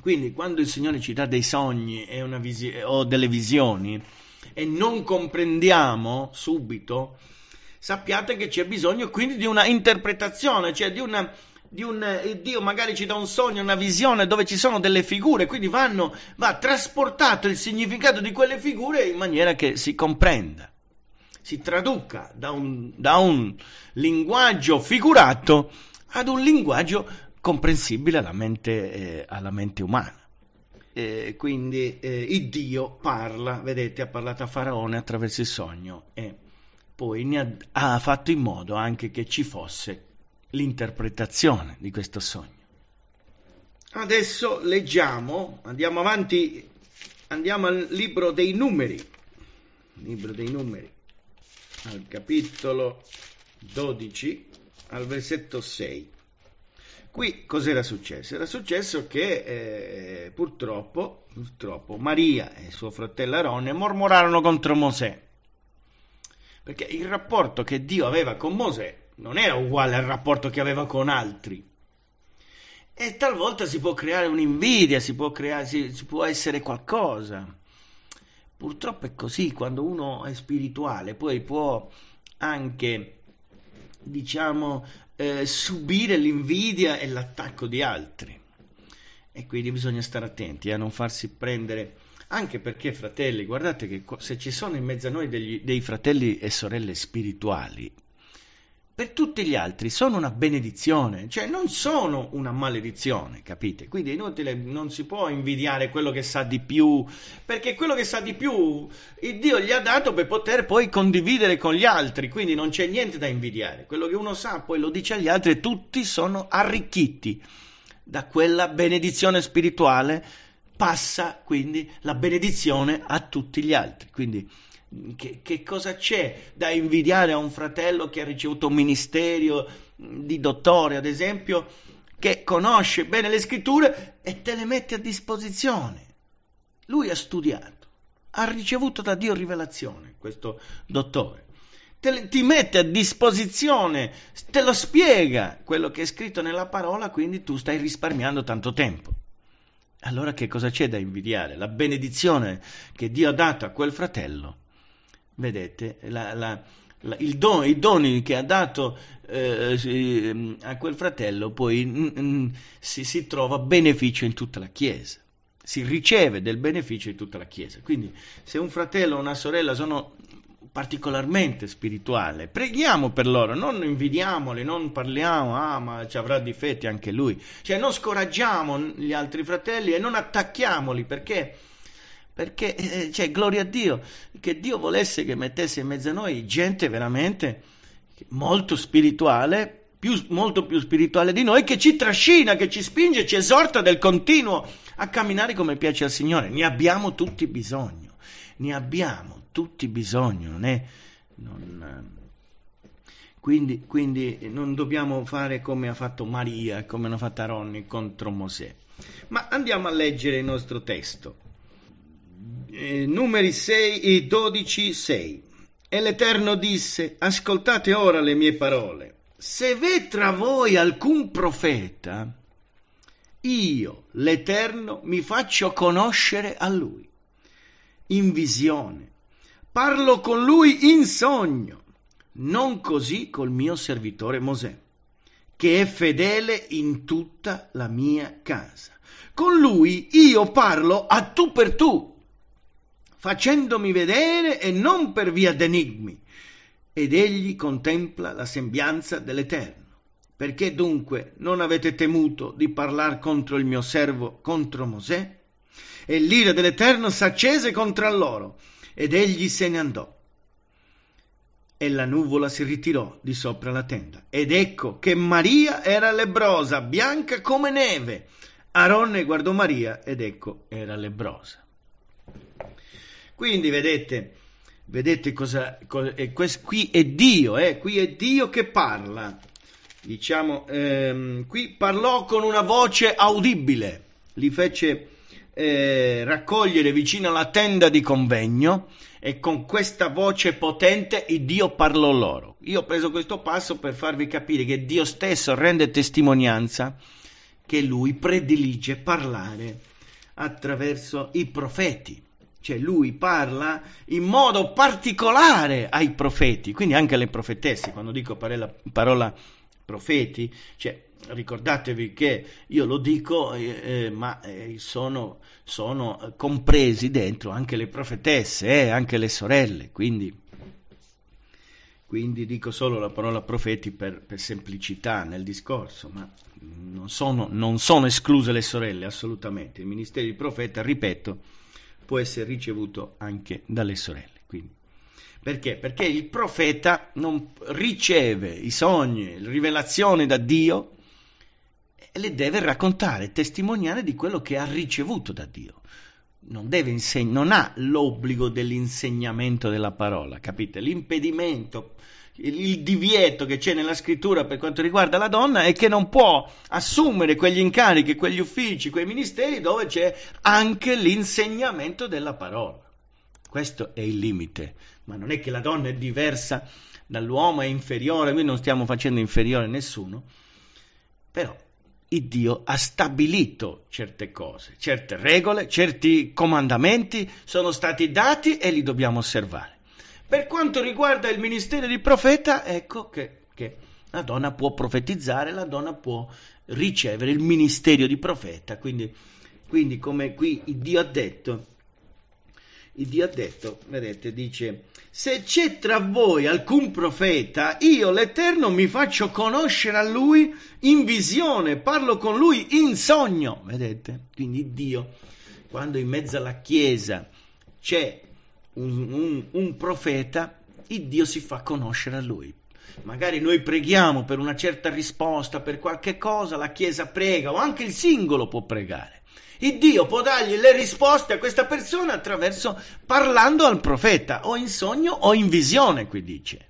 Quindi quando il Signore ci dà dei sogni visi- o delle visioni, e non comprendiamo subito, sappiate che c'è bisogno quindi di una interpretazione, cioè di una, di un eh, Dio magari ci dà un sogno, una visione dove ci sono delle figure, quindi vanno, va trasportato il significato di quelle figure in maniera che si comprenda, si traduca da un, da un linguaggio figurato ad un linguaggio comprensibile alla mente, eh, alla mente umana eh, quindi eh, il Dio parla, vedete, ha parlato a Faraone attraverso il sogno e poi ha, ha fatto in modo anche che ci fosse l'interpretazione di questo sogno. Adesso leggiamo, andiamo avanti, andiamo al libro dei numeri, libro dei numeri, al capitolo 12, al versetto 6. Qui cos'era successo? Era successo che eh, purtroppo, purtroppo Maria e suo fratello Aronne mormorarono contro Mosè, perché il rapporto che Dio aveva con Mosè non era uguale al rapporto che aveva con altri. e talvolta si può creare un'invidia, si può, creare, si, si può essere qualcosa. Purtroppo è così, quando uno è spirituale, poi può anche, diciamo, eh, subire l'invidia e l'attacco di altri. E quindi bisogna stare attenti a non farsi prendere, anche perché fratelli, guardate che se ci sono in mezzo a noi degli, dei fratelli e sorelle spirituali, per tutti gli altri sono una benedizione, cioè non sono una maledizione, capite? Quindi è inutile, non si può invidiare quello che sa di più, perché quello che sa di più il Dio gli ha dato per poter poi condividere con gli altri, quindi non c'è niente da invidiare. Quello che uno sa poi lo dice agli altri e tutti sono arricchiti da quella benedizione spirituale, passa quindi la benedizione a tutti gli altri. Quindi che, che, cosa c'è da invidiare a un fratello che ha ricevuto un ministero di dottore, ad esempio, che conosce bene le scritture e te le mette a disposizione? Lui ha studiato, ha ricevuto da Dio rivelazione, questo dottore. Te, ti mette a disposizione, te lo spiega quello che è scritto nella parola, quindi tu stai risparmiando tanto tempo. Allora che cosa c'è da invidiare? La benedizione che Dio ha dato a quel fratello vedete, la, la, la, don, i doni che ha dato eh, a quel fratello poi mm, si, si trova beneficio in tutta la Chiesa si riceve del beneficio in tutta la Chiesa. Quindi se un fratello o una sorella sono particolarmente spirituali, preghiamo per loro, non invidiamoli, non parliamo, ah ma ci avrà difetti anche lui, cioè non scoraggiamo gli altri fratelli e non attacchiamoli perché perché eh, cioè, gloria a Dio che Dio volesse che mettesse in mezzo a noi gente veramente molto spirituale, più, molto più spirituale di noi, che ci trascina, che ci spinge, ci esorta del continuo a camminare come piace al Signore. Ne abbiamo tutti bisogno, ne abbiamo tutti bisogno, non è... Non, quindi, quindi, non dobbiamo fare come ha fatto Maria, come hanno fatto Ronnie contro Mosè. Ma andiamo a leggere il nostro testo eh, numeri 6 12, 6. E l'Eterno disse, ascoltate ora le mie parole. Se v'è tra voi alcun profeta, io, l'Eterno, mi faccio conoscere a lui, in visione. Parlo con lui in sogno, non così col mio servitore Mosè, che è fedele in tutta la mia casa. Con lui io parlo a tu per tu, facendomi vedere e non per via d'enigmi. Ed egli contempla la sembianza dell'Eterno. Perché dunque non avete temuto di parlare contro il mio servo, contro Mosè? E l'ira dell'Eterno s'accese contro loro, ed egli se ne andò. E la nuvola si ritirò di sopra la tenda. Ed ecco che Maria era lebrosa, bianca come neve. Aronne guardò Maria ed ecco era lebrosa. Quindi vedete, vedete cosa, cosa è questo, qui è Dio, eh, qui è Dio che parla. Diciamo, ehm, qui parlò con una voce audibile, li fece eh, raccogliere vicino alla tenda di convegno e con questa voce potente il Dio parlò loro. Io ho preso questo passo per farvi capire che Dio stesso rende testimonianza che lui predilige parlare attraverso i profeti cioè lui parla in modo particolare ai profeti, quindi anche alle profetesse, quando dico parola, parola profeti, cioè ricordatevi che io lo dico, eh, eh, ma eh, sono, sono, compresi dentro anche le profetesse, eh, anche le sorelle, quindi, quindi, dico solo la parola profeti per, per semplicità nel discorso, ma non sono, non sono escluse le sorelle assolutamente. Il ministero di profeta, ripeto, può essere ricevuto anche dalle sorelle. Quindi, perché? Perché il profeta non riceve i sogni, le rivelazioni da Dio e le deve raccontare, testimoniare di quello che ha ricevuto da Dio. Non, inseg- non ha l'obbligo dell'insegnamento della parola, capite? L'impedimento il divieto che c'è nella scrittura per quanto riguarda la donna è che non può assumere quegli incarichi, quegli uffici, quei ministeri dove c'è anche l'insegnamento della parola. Questo è il limite, ma non è che la donna è diversa dall'uomo, è inferiore, qui non stiamo facendo inferiore nessuno, però il Dio ha stabilito certe cose, certe regole, certi comandamenti sono stati dati e li dobbiamo osservare. Per quanto riguarda il ministero di profeta, ecco che, che la donna può profetizzare, la donna può ricevere il ministero di profeta, quindi, quindi come qui Dio ha detto, Dio ha detto, vedete, dice, se c'è tra voi alcun profeta, io l'Eterno mi faccio conoscere a lui in visione, parlo con lui in sogno, vedete? Quindi Dio, quando in mezzo alla Chiesa c'è un, un, un profeta, il Dio si fa conoscere a lui. Magari noi preghiamo per una certa risposta, per qualche cosa, la Chiesa prega o anche il singolo può pregare. Il Dio può dargli le risposte a questa persona attraverso parlando al profeta, o in sogno o in visione, qui dice.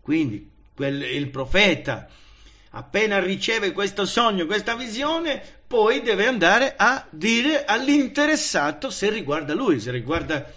Quindi quel, il profeta, appena riceve questo sogno, questa visione, poi deve andare a dire all'interessato se riguarda lui, se riguarda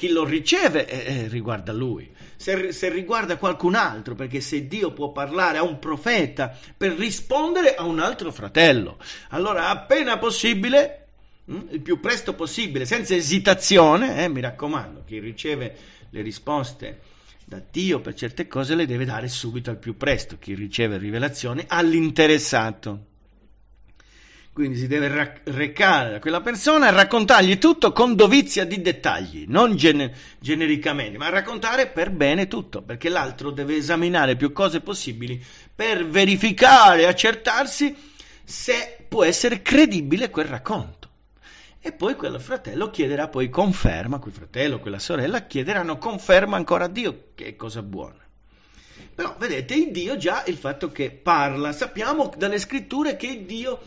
chi lo riceve, eh, riguarda lui se, se riguarda qualcun altro, perché se Dio può parlare a un profeta per rispondere a un altro fratello, allora appena possibile, hm, il più presto possibile, senza esitazione, eh, mi raccomando, chi riceve le risposte da Dio per certe cose le deve dare subito al più presto, chi riceve rivelazioni all'interessato. Quindi si deve recare a quella persona e raccontargli tutto con dovizia di dettagli, non gen- genericamente, ma raccontare per bene tutto, perché l'altro deve esaminare più cose possibili per verificare accertarsi se può essere credibile quel racconto. E poi quel fratello chiederà poi conferma, quel fratello, quella sorella chiederanno conferma ancora a Dio, che è cosa buona. Però vedete, il Dio già il fatto che parla, sappiamo dalle scritture che Dio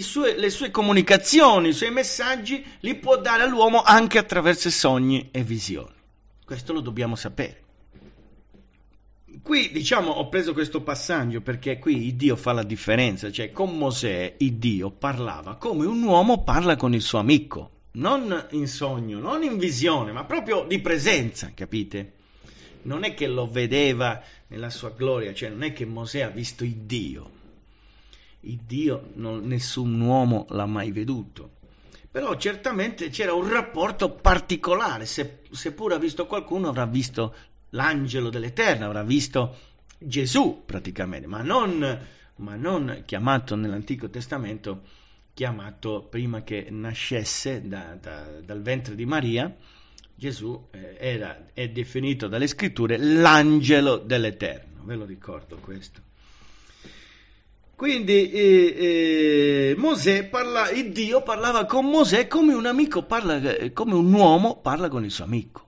sue, le sue comunicazioni, i suoi messaggi li può dare all'uomo anche attraverso sogni e visioni. Questo lo dobbiamo sapere. Qui diciamo ho preso questo passaggio perché qui il Dio fa la differenza, cioè con Mosè il Dio parlava come un uomo parla con il suo amico, non in sogno, non in visione, ma proprio di presenza, capite? Non è che lo vedeva nella sua gloria, cioè non è che Mosè ha visto il Dio, il Dio non, nessun uomo l'ha mai veduto. Però certamente c'era un rapporto particolare, se, seppur ha visto qualcuno avrà visto l'angelo dell'Eterno, avrà visto Gesù praticamente, ma non, ma non chiamato nell'Antico Testamento, chiamato prima che nascesse da, da, dal ventre di Maria, Gesù eh, era, è definito dalle scritture l'angelo dell'Eterno, ve lo ricordo questo. Quindi eh, eh, parla, Dio parlava con Mosè come un amico parla, come un uomo parla con il suo amico.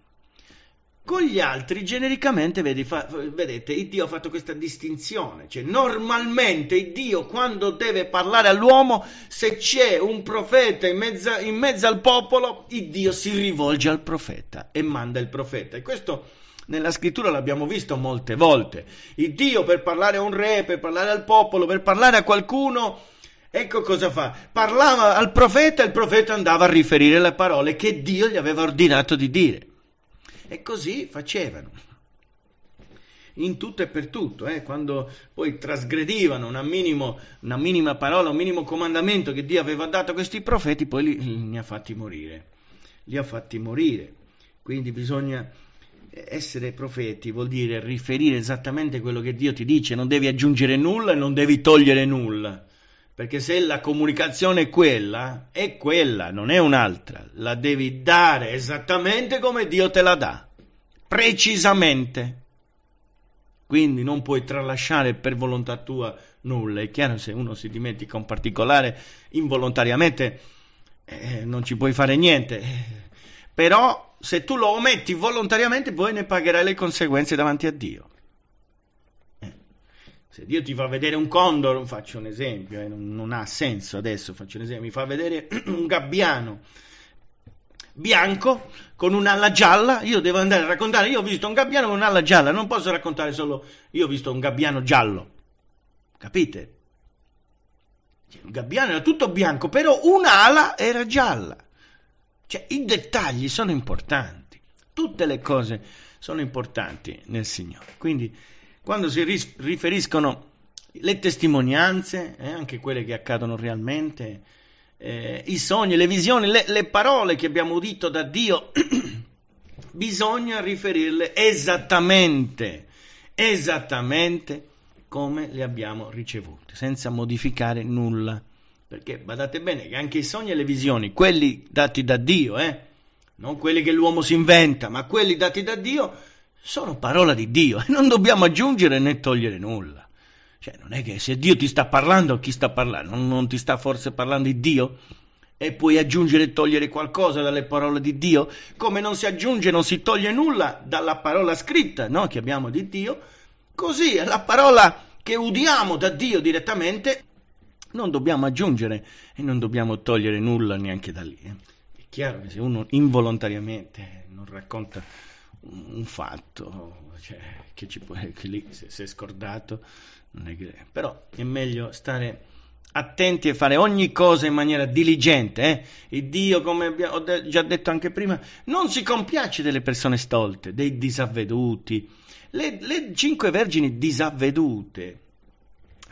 Con gli altri, genericamente, vedi, fa, vedete, Dio ha fatto questa distinzione. Cioè, normalmente Dio, quando deve parlare all'uomo, se c'è un profeta in mezzo, in mezzo al popolo, Dio si rivolge al profeta e manda il profeta. E questo nella scrittura l'abbiamo visto molte volte. Il Dio per parlare a un re, per parlare al popolo, per parlare a qualcuno, ecco cosa fa. Parlava al profeta e il profeta andava a riferire le parole che Dio gli aveva ordinato di dire. E così facevano. In tutto e per tutto, eh? quando poi trasgredivano una, minimo, una, minima parola, un minimo comandamento che Dio aveva dato a questi profeti, poi li, li, li ha fatti morire. Li ha fatti morire. Quindi bisogna essere profeti vuol dire riferire esattamente quello che Dio ti dice, non devi aggiungere nulla e non devi togliere nulla. Perché se la comunicazione è quella, è quella, non è un'altra. La devi dare esattamente come Dio te la dà, precisamente. Quindi non puoi tralasciare per volontà tua nulla. È chiaro se uno si dimentica un particolare involontariamente, eh, non ci puoi fare niente. Però se tu lo ometti volontariamente, poi ne pagherai le conseguenze davanti a Dio. Eh. Se Dio ti fa vedere un condor, faccio un esempio, eh, non, non, ha senso adesso, faccio un esempio, mi fa vedere un gabbiano bianco con un'ala gialla, io devo andare a raccontare, io ho visto un gabbiano con un'ala gialla, non posso raccontare solo io ho visto un gabbiano giallo, capite? Un gabbiano era tutto bianco, però un'ala era gialla. Cioè, i dettagli sono importanti, tutte le cose sono importanti nel Signore. Quindi, quando si ris- riferiscono le testimonianze, eh, anche quelle che accadono realmente, eh, i sogni, le visioni, le, le parole che abbiamo udito da Dio, bisogna riferirle esattamente, esattamente come le abbiamo ricevute, senza modificare nulla. Perché badate bene che anche i sogni e le visioni, quelli dati da Dio, eh, non quelli che l'uomo si inventa, ma quelli dati da Dio, sono parola di Dio e non dobbiamo aggiungere né togliere nulla. Cioè, non è che se Dio ti sta parlando, chi sta parlando? Non, non ti sta forse parlando di Dio? E puoi aggiungere e togliere qualcosa dalle parole di Dio? Come non si aggiunge, non si toglie nulla dalla parola scritta, no? Che abbiamo di Dio. Così, la parola che udiamo da Dio direttamente, non dobbiamo aggiungere e non dobbiamo togliere nulla neanche da lì. Eh. È chiaro che se uno involontariamente non racconta un fatto, cioè, che, può, che lì se, se è scordato, è che, però è meglio stare attenti e fare ogni cosa in maniera diligente. Eh? Il Dio, come ho de- già detto anche prima, non si compiace delle persone stolte, dei disavveduti. Le, le cinque vergini disavvedute,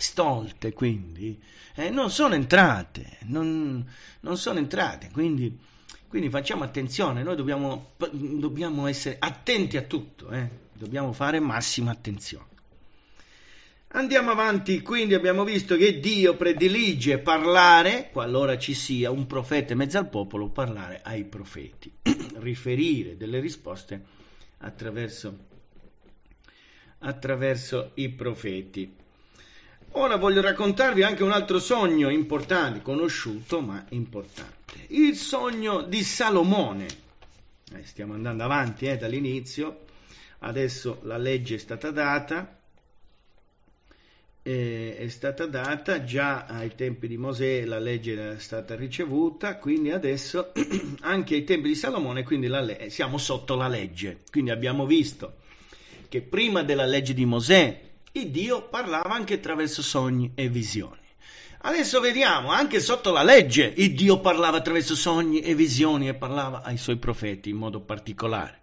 stolte quindi, eh, non sono entrate, non, non sono entrate, quindi quindi facciamo attenzione, noi dobbiamo, dobbiamo essere attenti a tutto, eh? dobbiamo fare massima attenzione. Andiamo avanti, quindi abbiamo visto che Dio predilige parlare, qualora ci sia un profeta in mezzo al popolo, parlare ai profeti, riferire delle risposte attraverso, attraverso i profeti. Ora voglio raccontarvi anche un altro sogno importante, conosciuto ma importante. Il sogno di Salomone. Eh, stiamo andando avanti eh, dall'inizio, adesso la legge è stata data, eh, è stata data già ai tempi di Mosè, la legge era stata ricevuta, quindi adesso anche ai tempi di Salomone, quindi le- siamo sotto la legge. Quindi abbiamo visto che prima della legge di Mosè il Dio parlava anche attraverso sogni e visioni. Adesso vediamo, anche sotto la legge, il Dio parlava attraverso sogni e visioni e parlava ai suoi profeti in modo particolare.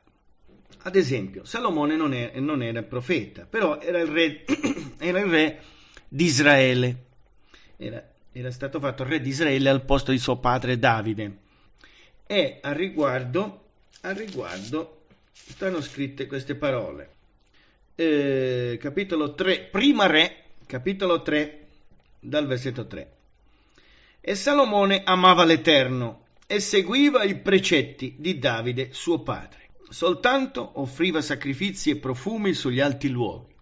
Ad esempio, Salomone non era, non era profeta, però era il re, era il re di Israele. Era, era stato fatto re di Israele al posto di suo padre Davide. E a riguardo, a riguardo stanno scritte queste parole eh, capitolo 3, prima re, capitolo 3, dal versetto 3. E Salomone amava l'Eterno e seguiva i precetti di Davide suo padre. Soltanto offriva sacrifici e profumi sugli alti luoghi.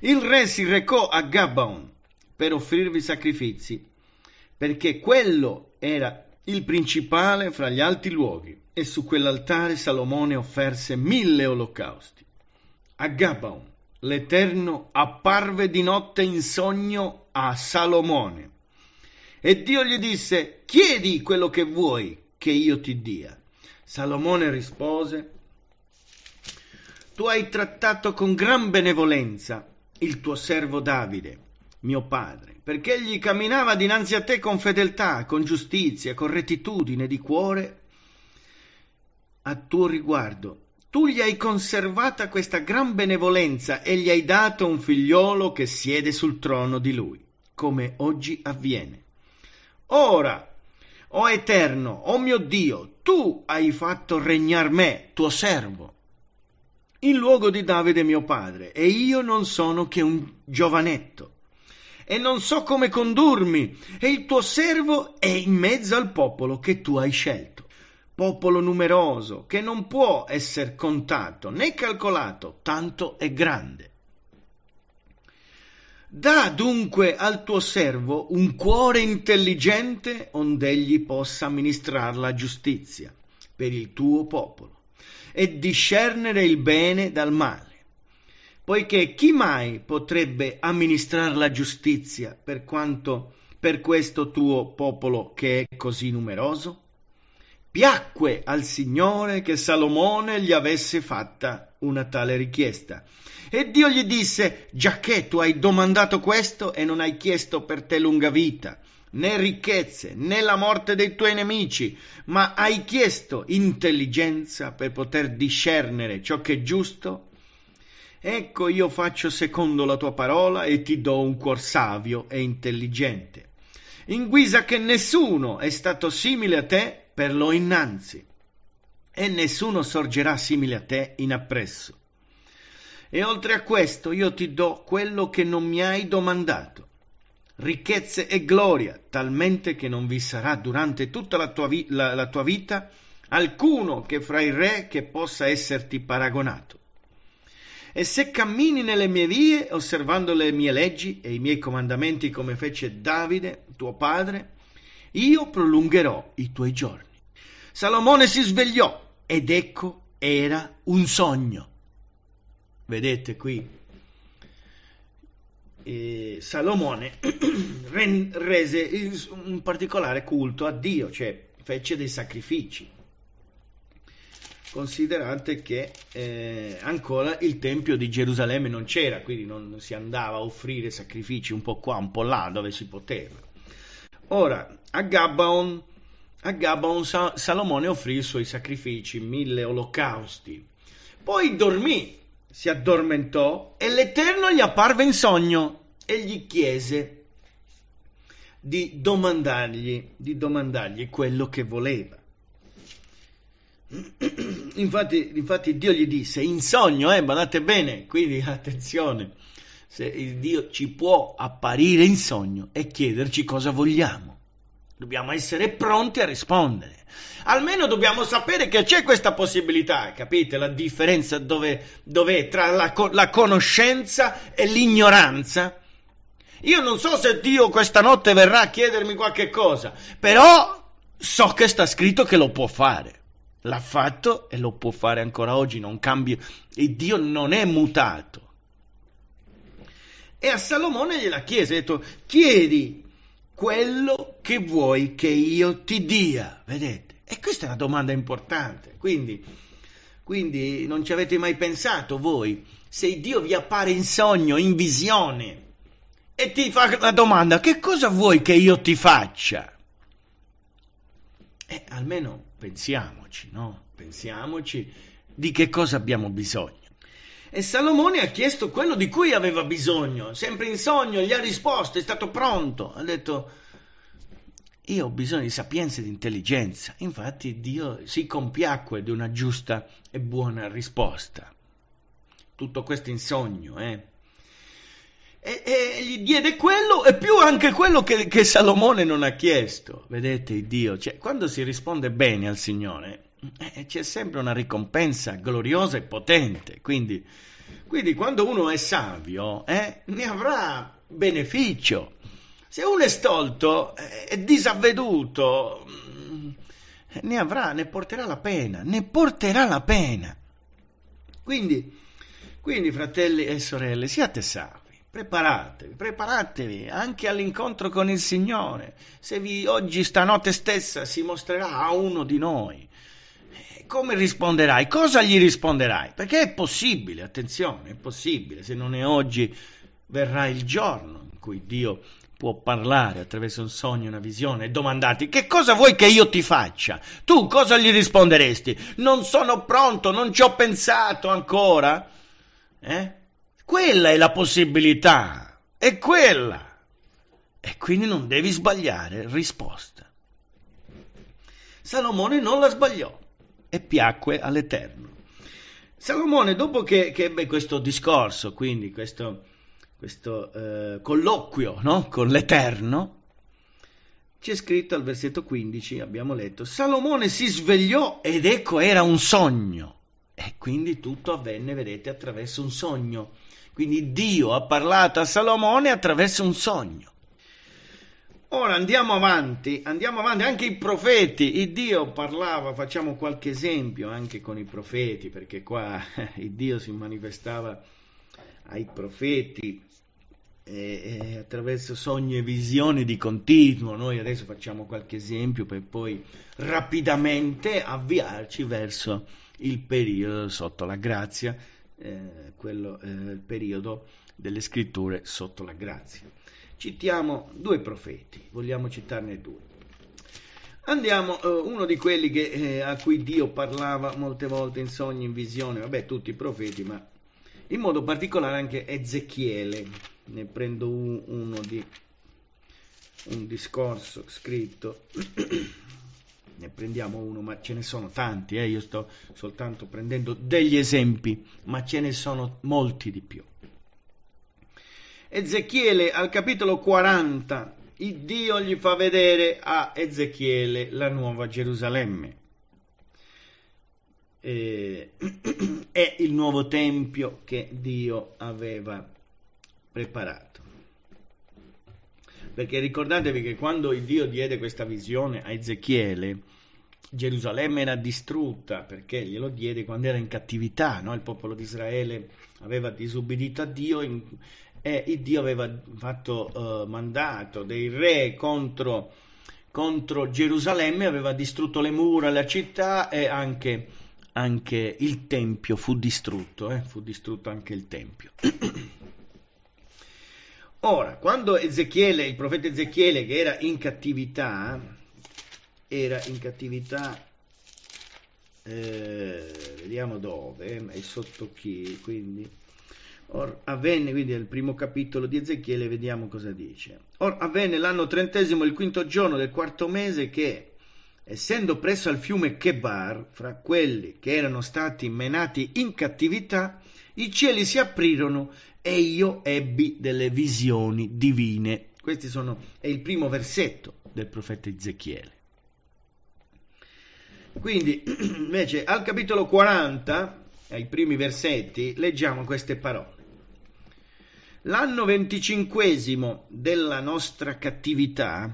Il re si recò a Gabaon per offrirvi sacrifici, perché quello era il principale fra gli alti luoghi, e su quell'altare Salomone offerse mille olocausti a Gabaon, l'Eterno apparve di notte in sogno a Salomone. E Dio gli disse, chiedi quello che vuoi che io ti dia. Salomone rispose, tu hai trattato con gran benevolenza il tuo servo Davide, mio padre, perché egli camminava dinanzi a te con fedeltà, con giustizia, con rettitudine di cuore a tuo riguardo tu gli hai conservata questa gran benevolenza e gli hai dato un figliolo che siede sul trono di lui, come oggi avviene. Ora, o oh Eterno, o oh mio Dio, tu hai fatto regnar me, tuo servo, in luogo di Davide mio padre, e io non sono che un giovanetto, e non so come condurmi, e il tuo servo è in mezzo al popolo che tu hai scelto popolo numeroso che non può essere contato né calcolato, tanto è grande. Da dunque al tuo servo un cuore intelligente ond'egli possa amministrare la giustizia per il tuo popolo e discernere il bene dal male, poiché chi mai potrebbe amministrare la giustizia per quanto per questo tuo popolo che è così numeroso? Piacque al Signore che Salomone gli avesse fatta una tale richiesta. E Dio gli disse, giacché tu hai domandato questo e non hai chiesto per te lunga vita, né ricchezze, né la morte dei tuoi nemici, ma hai chiesto intelligenza per poter discernere ciò che è giusto, Ecco io faccio secondo la tua parola e ti do un cuor savio e intelligente, in guisa che nessuno è stato simile a te per lo innanzi, e nessuno sorgerà simile a te in appresso. E oltre a questo io ti do quello che non mi hai domandato, ricchezze e gloria, talmente che non vi sarà durante tutta la tua, vi- la, la tua vita alcuno che fra i re che possa esserti paragonato. E se cammini nelle mie vie, osservando le mie leggi e i miei comandamenti come fece Davide, tuo padre, io prolungherò i tuoi giorni. Salomone si svegliò ed ecco era un sogno. Vedete qui, eh, Salomone rese un particolare culto a Dio, cioè fece dei sacrifici considerate che eh, ancora il Tempio di Gerusalemme non c'era, quindi non si andava a offrire sacrifici un po' qua, un po' là, dove si poteva. Ora, a Gabaon, a Gabaon Salomone offrì i suoi sacrifici, mille olocausti. Poi dormì, si addormentò e l'Eterno gli apparve in sogno e gli chiese di domandargli, di domandargli quello che voleva. Infatti, infatti, Dio gli disse in sogno, eh, badate bene, quindi attenzione, se Dio ci può apparire in sogno e chiederci cosa vogliamo. Dobbiamo essere pronti a rispondere. Almeno dobbiamo sapere che c'è questa possibilità, capite la differenza dove, dov'è tra la, la conoscenza e l'ignoranza? Io non so se Dio questa notte verrà a chiedermi qualche cosa, però so che sta scritto che lo può fare l'ha fatto e lo può fare ancora oggi, non cambia. E Dio non è mutato. E a Salomone gliela chiese, ha detto, chiedi quello che vuoi che io ti dia, vedete? E questa è una domanda importante, quindi, quindi non ci avete mai pensato voi, se Dio vi appare in sogno, in visione, e ti fa la domanda, che cosa vuoi che io ti faccia? Eh, almeno pensiamoci, no? Pensiamoci di che cosa abbiamo bisogno. E Salomone ha chiesto quello di cui aveva bisogno, sempre in sogno, gli ha risposto, è stato pronto, ha detto io ho bisogno di sapienza e di intelligenza. Infatti Dio si compiacque di una giusta e buona risposta. Tutto questo in sogno, eh? e, e, gli diede quello e più anche quello che, che Salomone non ha chiesto. Vedete Dio, cioè, quando si risponde bene al Signore, eh, c'è sempre una ricompensa gloriosa e potente. Quindi, quindi quando uno è savio, eh, ne avrà beneficio. Se uno è stolto, eh, è disavveduto, mm, ne avrà, ne porterà la pena, ne porterà la pena. Quindi, quindi fratelli e sorelle, siate savi preparatevi, preparatevi anche all'incontro con il Signore. Se vi, oggi, stanotte stessa, si mostrerà a uno di noi, eh, come risponderai? Cosa gli risponderai? Perché è possibile, attenzione, è possibile, se non è oggi, verrà il giorno in cui Dio può parlare attraverso un sogno, una visione e domandarti che cosa vuoi che io ti faccia? Tu cosa gli risponderesti? Non sono pronto, non ci ho pensato ancora? Eh? Quella è la possibilità, è quella. E quindi non devi sbagliare risposta. Salomone non la sbagliò e piacque all'Eterno. Salomone, dopo che, che ebbe questo discorso, quindi questo, questo eh, colloquio no? con l'Eterno, c'è scritto al versetto 15, abbiamo letto, Salomone si svegliò ed ecco era un sogno. E quindi tutto avvenne, vedete, attraverso un sogno. Quindi Dio ha parlato a Salomone attraverso un sogno. Ora andiamo avanti, andiamo avanti, anche i profeti, il Dio parlava, facciamo qualche esempio anche con i profeti, perché qua il Dio si manifestava ai profeti eh, eh, attraverso sogni e visioni di continuo. Noi adesso facciamo qualche esempio per poi rapidamente avviarci verso il periodo sotto la grazia eh, quello, eh, il periodo delle scritture sotto la grazia. Citiamo due profeti, vogliamo citarne due. Andiamo, eh, uno di quelli che, eh, a cui Dio parlava molte volte in sogni, in visione, vabbè tutti i profeti, ma in modo particolare anche Ezechiele. Ne prendo un, uno di un discorso scritto, ne prendiamo uno, ma ce ne sono tanti, eh? io sto soltanto prendendo degli esempi, ma ce ne sono molti di più. Ezechiele al capitolo 40, il Dio gli fa vedere a Ezechiele la nuova Gerusalemme. Eh, è il nuovo tempio che Dio aveva preparato. Perché ricordatevi che quando il Dio diede questa visione a Ezechiele, Gerusalemme era distrutta perché glielo diede quando era in cattività, no? il popolo di Israele aveva disubbidito a Dio in, e il Dio aveva fatto uh, mandato dei re contro, contro, Gerusalemme, aveva distrutto le mura, la città e anche, anche il Tempio fu distrutto, eh? fu distrutto anche il Tempio. Ora, quando Ezechiele, il profeta Ezechiele che era in cattività, era in cattività, eh, vediamo dove, è sotto chi, quindi, or avvenne, quindi è il primo capitolo di Ezechiele, vediamo cosa dice. Or avvenne l'anno trentesimo, il quinto giorno del quarto mese che, essendo presso al fiume Chebar, fra quelli che erano stati menati in cattività, i cieli si aprirono e io ebbi delle visioni divine. Questo sono, è il primo versetto del profeta Ezechiele. Quindi, invece, al capitolo 40, ai primi versetti, leggiamo queste parole. L'anno venticinquesimo della nostra cattività,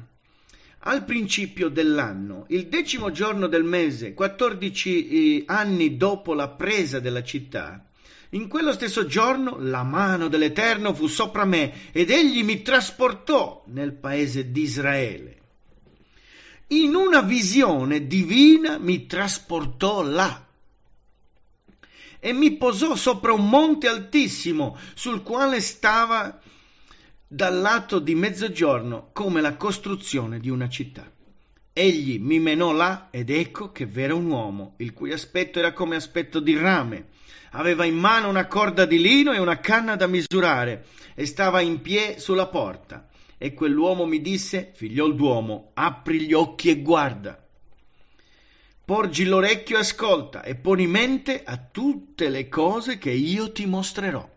al principio dell'anno, il decimo giorno del mese, 14 eh, anni dopo la presa della città, in quello stesso giorno la mano dell'Eterno fu sopra me ed egli mi trasportò nel paese di Israele. In una visione divina mi trasportò là e mi posò sopra un monte altissimo sul quale stava dal lato di mezzogiorno come la costruzione di una città. Egli mi menò là ed ecco che v'era un uomo, il cui aspetto era come aspetto di rame aveva in mano una corda di lino e una canna da misurare e stava in piedi sulla porta. E quell'uomo mi disse, figliol d'uomo, apri gli occhi e guarda. Porgi l'orecchio e ascolta e poni mente a tutte le cose che io ti mostrerò.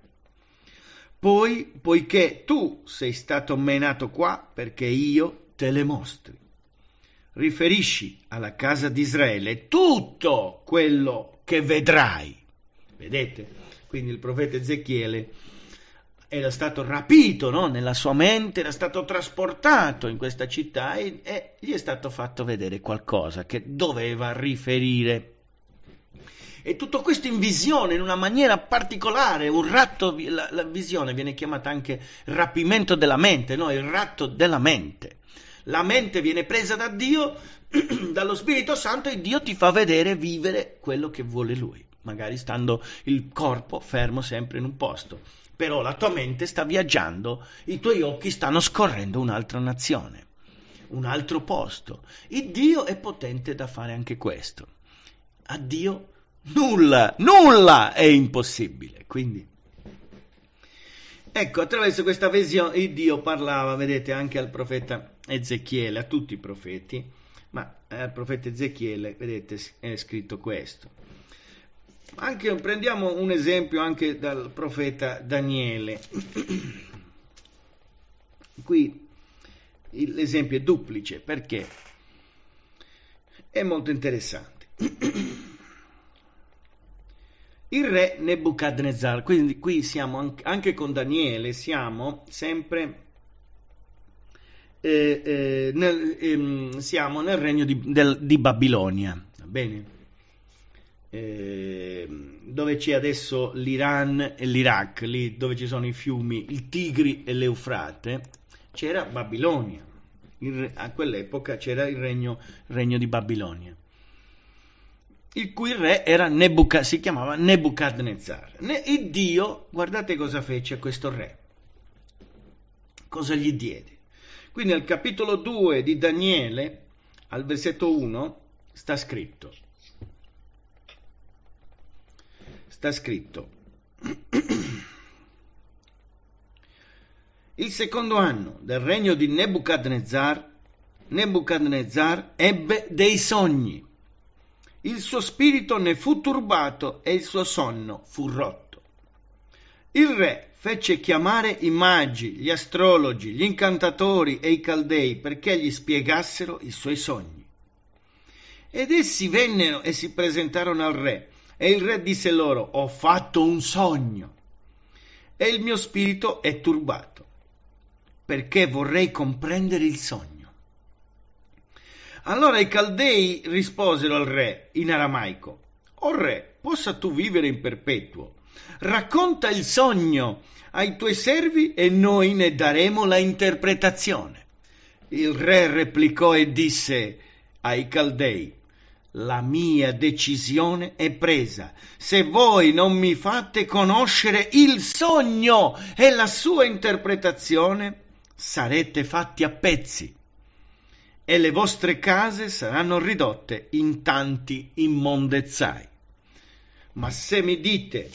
Poi, poiché tu sei stato menato qua, perché io te le mostri. Riferisci alla casa di Israele tutto quello che vedrai. Vedete? Quindi il profeta Ezechiele era stato rapito no? nella sua mente, era stato trasportato in questa città e, e gli è stato fatto vedere qualcosa che doveva riferire. E tutto questo in visione, in una maniera particolare, un ratto, la, la visione viene chiamata anche rapimento della mente, no? il ratto della mente. La mente viene presa da Dio, dallo Spirito Santo e Dio ti fa vedere vivere quello che vuole Lui magari stando il corpo fermo sempre in un posto, però la tua mente sta viaggiando, i tuoi occhi stanno scorrendo un'altra nazione, un altro posto. Il Dio è potente da fare anche questo. A Dio nulla, nulla è impossibile. Quindi, ecco, attraverso questa visione il Dio parlava, vedete, anche al profeta Ezechiele, a tutti i profeti, ma al profeta Ezechiele, vedete, è scritto questo. Anche, prendiamo un esempio anche dal profeta Daniele. Qui l'esempio è duplice perché è molto interessante. Il re Nebuchadnezzar, quindi qui siamo anche con Daniele, siamo sempre eh, eh, nel, eh, siamo nel regno di, del, di Babilonia, va bene? Ehm, dove c'è adesso l'Iran e l'Iraq, lì dove ci sono i fiumi, il Tigri e l'Eufrate, c'era Babilonia. Il, a quell'epoca c'era il regno, regno, di Babilonia, il cui re Nebuca, si chiamava Nebuchadnezzar. Ne, il Dio, guardate cosa fece a questo re, cosa gli diede. Quindi al capitolo 2 di Daniele, al versetto 1, sta scritto sta scritto. Il secondo anno del regno di Nebuchadnezzar, Nebuchadnezzar ebbe dei sogni. Il suo spirito ne fu turbato e il suo sonno fu rotto. Il re fece chiamare i magi, gli astrologi, gli incantatori e i caldei perché gli spiegassero i suoi sogni. Ed essi vennero e si presentarono al re e il re disse loro, ho fatto un sogno, e il mio spirito è turbato, perché vorrei comprendere il sogno. Allora i caldei risposero al re in aramaico, O re, possa tu vivere in perpetuo, racconta il sogno ai tuoi servi e noi ne daremo la interpretazione. Il re replicò e disse ai caldei, la mia decisione è presa. Se voi non mi fate conoscere il sogno e la sua interpretazione, sarete fatti a pezzi e le vostre case saranno ridotte in tanti immondezzai. Ma se mi dite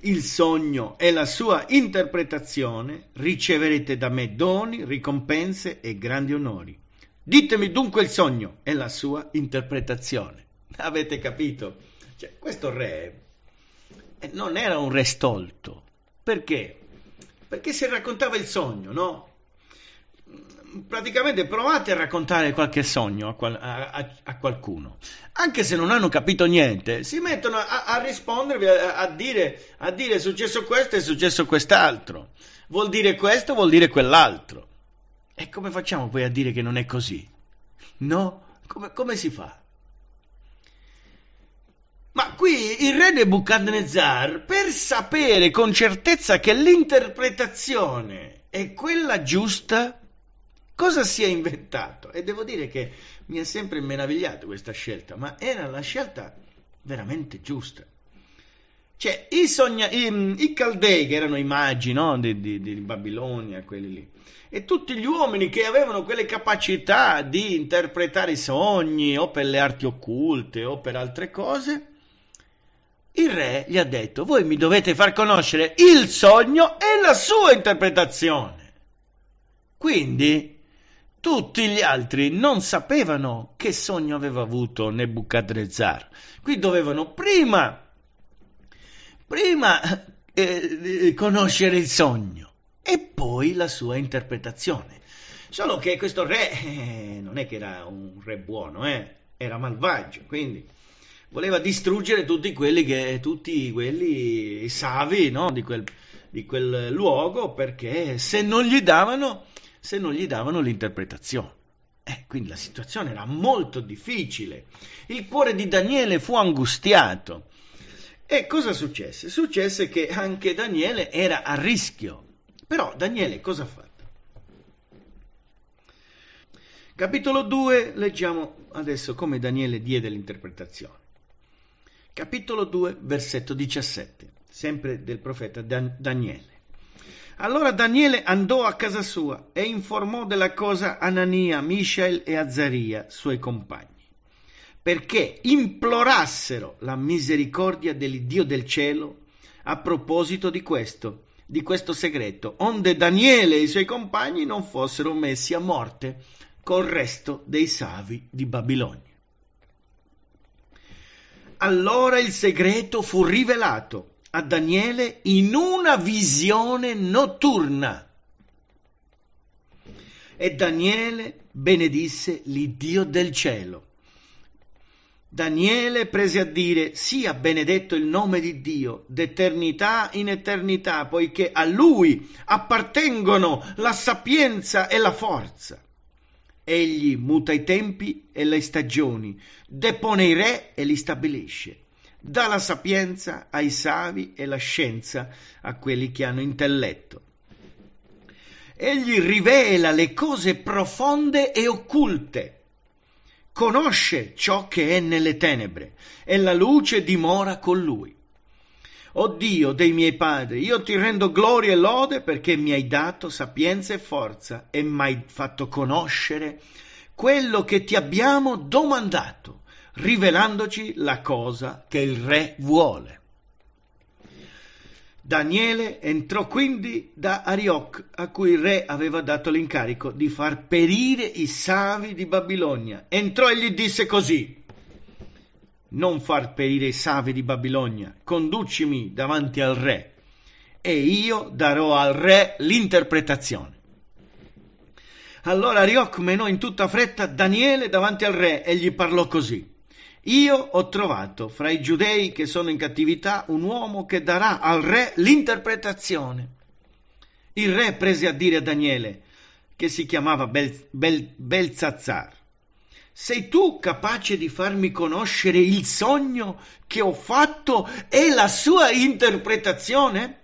il sogno e la sua interpretazione, riceverete da me doni, ricompense e grandi onori. Ditemi dunque il sogno e la sua interpretazione. Avete capito? Cioè, questo re eh, non era un re stolto. Perché? Perché se raccontava il sogno, no? Praticamente provate a raccontare qualche sogno a, qual- a-, a-, qualcuno, anche se non hanno capito niente, si mettono a, rispondervi, a, dire, a dire è successo questo, è successo quest'altro, vuol dire questo, vuol dire quell'altro. E come facciamo poi a dire che non è così? No? Come, come si fa? Ma qui il re Nebuchadnezzar, per sapere con certezza che l'interpretazione è quella giusta, cosa si è inventato? E devo dire che mi ha sempre meravigliato questa scelta, ma era la scelta veramente giusta. Cioè, i, sogna- i, i caldei, che erano i magi no? di, di, di Babilonia, quelli lì, e tutti gli uomini che avevano quelle capacità di interpretare i sogni o per le arti occulte o per altre cose, il re gli ha detto, voi mi dovete far conoscere il sogno e la sua interpretazione. Quindi tutti gli altri non sapevano che sogno aveva avuto Nebuchadnezzar. Qui dovevano prima, prima eh, conoscere il sogno e poi la sua interpretazione. Solo che questo re eh, non è che era un re buono, eh, era malvagio, quindi voleva distruggere tutti quelli, che, tutti quelli savi no, di, quel, di, quel, luogo perché se non gli davano, davano l'interpretazione. Eh, quindi la situazione era molto difficile. Il cuore di Daniele fu angustiato. E cosa successe? Successe che anche Daniele era a rischio però Daniele cosa ha fatto? Capitolo 2, leggiamo adesso come Daniele diede l'interpretazione. Capitolo 2, versetto 17, sempre del profeta Dan- Daniele. Allora Daniele andò a casa sua e informò della cosa Anania, Mishael e Azzaria, suoi compagni, perché implorassero la misericordia dell'Iddio del cielo a proposito di questo di questo segreto, onde Daniele e i suoi compagni non fossero messi a morte col resto dei savi di Babilonia. Allora il segreto fu rivelato a Daniele in una visione notturna. E Daniele benedisse l'Iddio del cielo Daniele prese a dire sia benedetto il nome di Dio d'eternità in eternità, poiché a lui appartengono la sapienza e la forza. Egli muta i tempi e le stagioni, depone i re e li stabilisce, dà la sapienza ai savi e la scienza a quelli che hanno intelletto. Egli rivela le cose profonde e occulte conosce ciò che è nelle tenebre e la luce dimora con lui. O Dio dei miei padri, io ti rendo gloria e lode perché mi hai dato sapienza e forza e mi hai fatto conoscere quello che ti abbiamo domandato, rivelandoci la cosa che il Re vuole. Daniele entrò quindi da Arioc, a cui il re aveva dato l'incarico di far perire i savi di Babilonia. Entrò e gli disse così: Non far perire i savi di Babilonia, conducimi davanti al re, e io darò al re l'interpretazione. Allora Arioc menò in tutta fretta Daniele davanti al re e gli parlò così. Io ho trovato fra i giudei che sono in cattività un uomo che darà al re l'interpretazione. Il re prese a dire a Daniele, che si chiamava Bel, Bel, Belzazzar, sei tu capace di farmi conoscere il sogno che ho fatto e la sua interpretazione?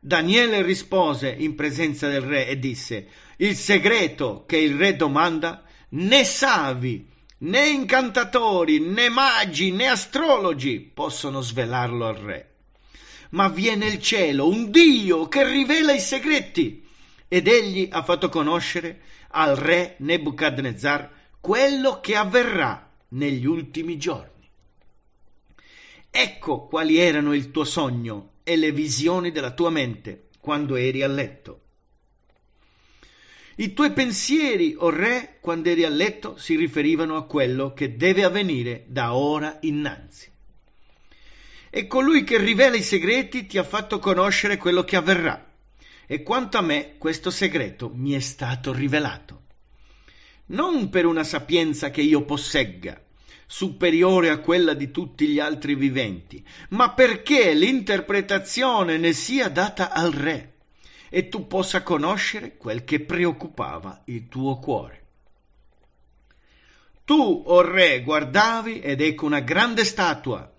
Daniele rispose in presenza del re e disse, il segreto che il re domanda, né savi, né incantatori, né magi, né astrologi possono svelarlo al re. Ma vi è nel cielo un Dio che rivela i segreti ed egli ha fatto conoscere al re Nebuchadnezzar quello che avverrà negli ultimi giorni. Ecco quali erano il tuo sogno e le visioni della tua mente quando eri a letto. I tuoi pensieri, o oh re, quando eri a letto, si riferivano a quello che deve avvenire da ora innanzi. E colui che rivela i segreti ti ha fatto conoscere quello che avverrà. E quanto a me, questo segreto mi è stato rivelato. Non per una sapienza che io possegga, superiore a quella di tutti gli altri viventi, ma perché l'interpretazione ne sia data al re e tu possa conoscere quel che preoccupava il tuo cuore. Tu, o oh re, guardavi ed ecco una grande statua,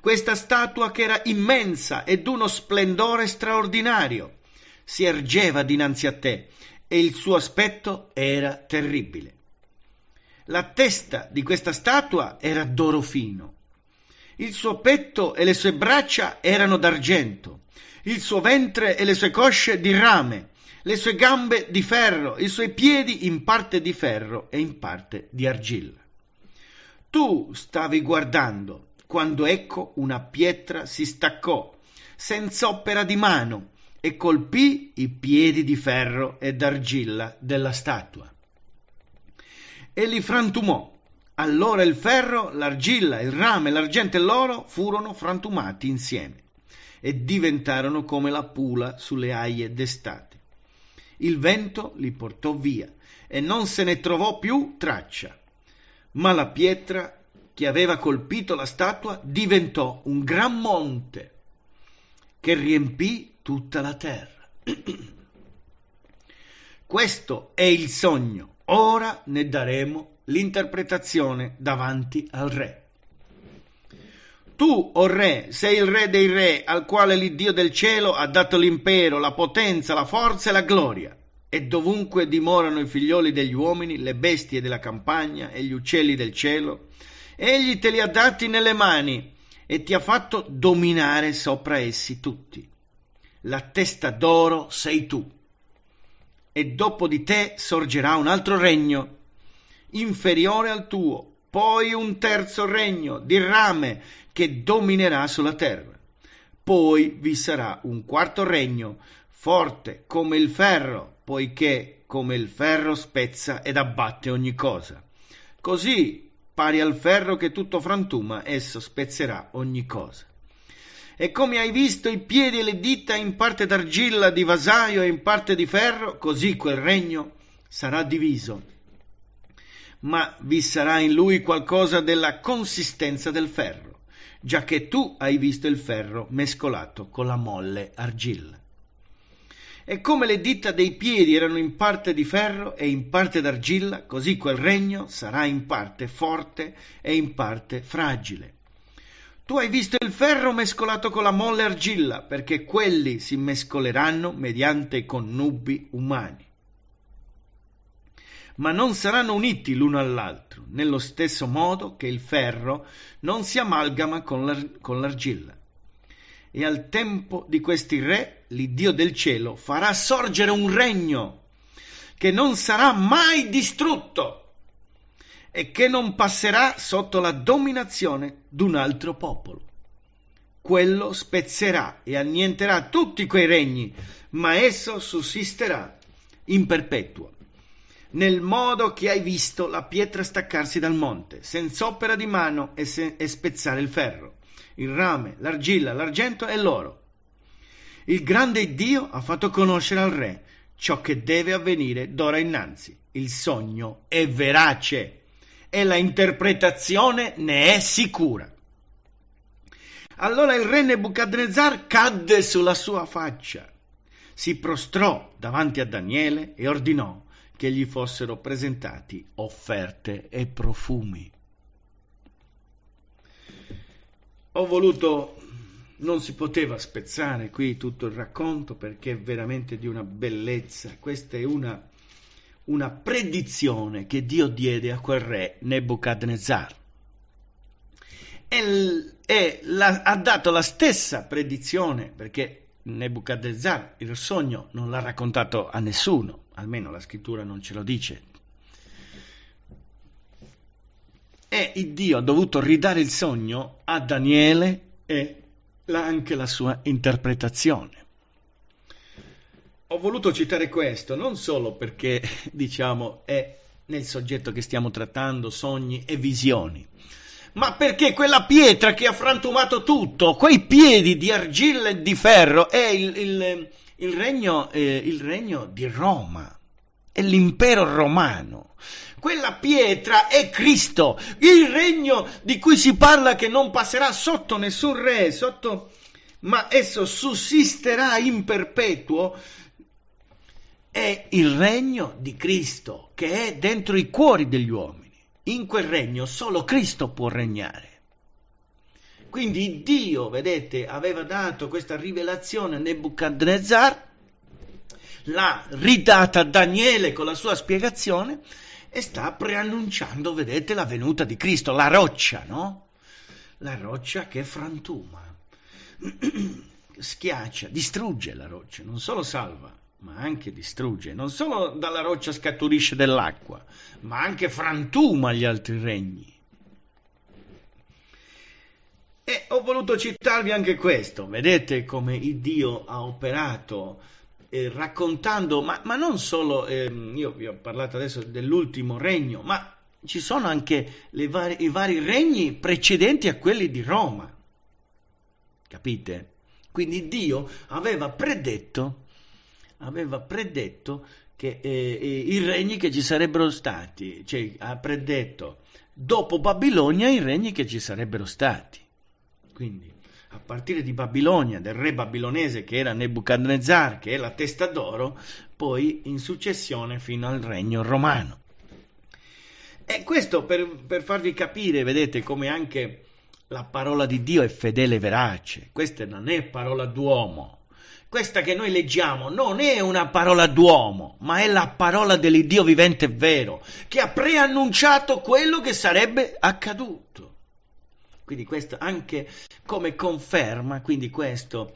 questa statua che era immensa ed uno splendore straordinario, si ergeva dinanzi a te e il suo aspetto era terribile. La testa di questa statua era d'oro fino, il suo petto e le sue braccia erano d'argento, il suo ventre e le sue cosce di rame, le sue gambe di ferro, i suoi piedi in parte di ferro e in parte di argilla. Tu stavi guardando quando ecco una pietra si staccò, senza opera di mano, e colpì i piedi di ferro e d'argilla della statua. E li frantumò. Allora il ferro, l'argilla, il rame, l'argento e l'oro furono frantumati insieme e diventarono come la pula sulle aie d'estate. Il vento li portò via e non se ne trovò più traccia, ma la pietra che aveva colpito la statua diventò un gran monte che riempì tutta la terra. Questo è il sogno, ora ne daremo l'interpretazione davanti al re. Tu, o oh re, sei il re dei re, al quale l'Iddio del cielo ha dato l'impero, la potenza, la forza e la gloria. E dovunque dimorano i figlioli degli uomini, le bestie della campagna e gli uccelli del cielo, egli te li ha dati nelle mani e ti ha fatto dominare sopra essi tutti. La testa d'oro sei tu. E dopo di te sorgerà un altro regno, inferiore al tuo, poi un terzo regno di rame che dominerà sulla terra. Poi vi sarà un quarto regno, forte come il ferro, poiché come il ferro spezza ed abbatte ogni cosa. Così, pari al ferro che tutto frantuma, esso spezzerà ogni cosa. E come hai visto i piedi e le dita in parte d'argilla di vasaio e in parte di ferro, così quel regno sarà diviso. Ma vi sarà in lui qualcosa della consistenza del ferro già che tu hai visto il ferro mescolato con la molle argilla. E come le dita dei piedi erano in parte di ferro e in parte d'argilla, così quel regno sarà in parte forte e in parte fragile. Tu hai visto il ferro mescolato con la molle argilla, perché quelli si mescoleranno mediante connubi umani ma non saranno uniti l'uno all'altro, nello stesso modo che il ferro non si amalgama con, l'ar- con l'argilla. E al tempo di questi re, l'Iddio del cielo farà sorgere un regno che non sarà mai distrutto e che non passerà sotto la dominazione d'un altro popolo. quello spezzerà e annienterà tutti quei regni, ma esso sussisterà in perpetuo. Nel modo che hai visto la pietra staccarsi dal monte, senza opera di mano e, se- e spezzare il ferro, il rame, l'argilla, l'argento e l'oro. Il grande Dio ha fatto conoscere al re ciò che deve avvenire d'ora innanzi. Il sogno è verace e la interpretazione ne è sicura. Allora il re Nebuchadnezzar cadde sulla sua faccia, si prostrò davanti a Daniele e ordinò che gli fossero presentati offerte e profumi. Ho voluto, non si poteva spezzare qui tutto il racconto perché è veramente di una bellezza, questa è una, una predizione che Dio diede a quel re Nebuchadnezzar. E, e la, ha dato la stessa predizione perché Nebuchadnezzar il sogno non l'ha raccontato a nessuno, almeno la scrittura non ce lo dice. E il Dio ha dovuto ridare il sogno a Daniele e anche la sua interpretazione. Ho voluto citare questo non solo perché, diciamo, è nel soggetto che stiamo trattando sogni e visioni, ma perché quella pietra che ha frantumato tutto, quei piedi di argilla e di ferro, è il, il, il, regno, eh, il regno di Roma, è l'impero romano. Quella pietra è Cristo, il regno di cui si parla che non passerà sotto nessun re, sotto, ma esso sussisterà in perpetuo, è il regno di Cristo che è dentro i cuori degli uomini in quel regno solo Cristo può regnare. Quindi Dio, vedete, aveva dato questa rivelazione a Nebuchadnezzar, l'ha ridata a Daniele con la sua spiegazione e sta preannunciando, vedete, la venuta di Cristo, la roccia, no? La roccia che frantuma, schiaccia, distrugge la roccia, non solo salva, ma anche distrugge. Non solo dalla roccia scaturisce dell'acqua, ma anche frantuma gli altri regni. E ho voluto citarvi anche questo. Vedete come il Dio ha operato eh, raccontando, ma, ma, non solo, eh, io vi ho parlato adesso dell'ultimo regno, ma ci sono anche vari, i vari regni precedenti a quelli di Roma. Capite? Quindi Dio aveva predetto aveva predetto che eh, eh, i regni che ci sarebbero stati, cioè ha predetto dopo Babilonia i regni che ci sarebbero stati. Quindi a partire di Babilonia, del re babilonese che era Nebuchadnezzar, che è la testa d'oro, poi in successione fino al regno romano. E questo per, per farvi capire, vedete, come anche la parola di Dio è fedele e verace. Questa non è parola d'uomo, questa che noi leggiamo non è una parola d'uomo, ma è la parola dell'Iddio vivente e vero, che ha preannunciato quello che sarebbe accaduto. Quindi questo anche come conferma, quindi questo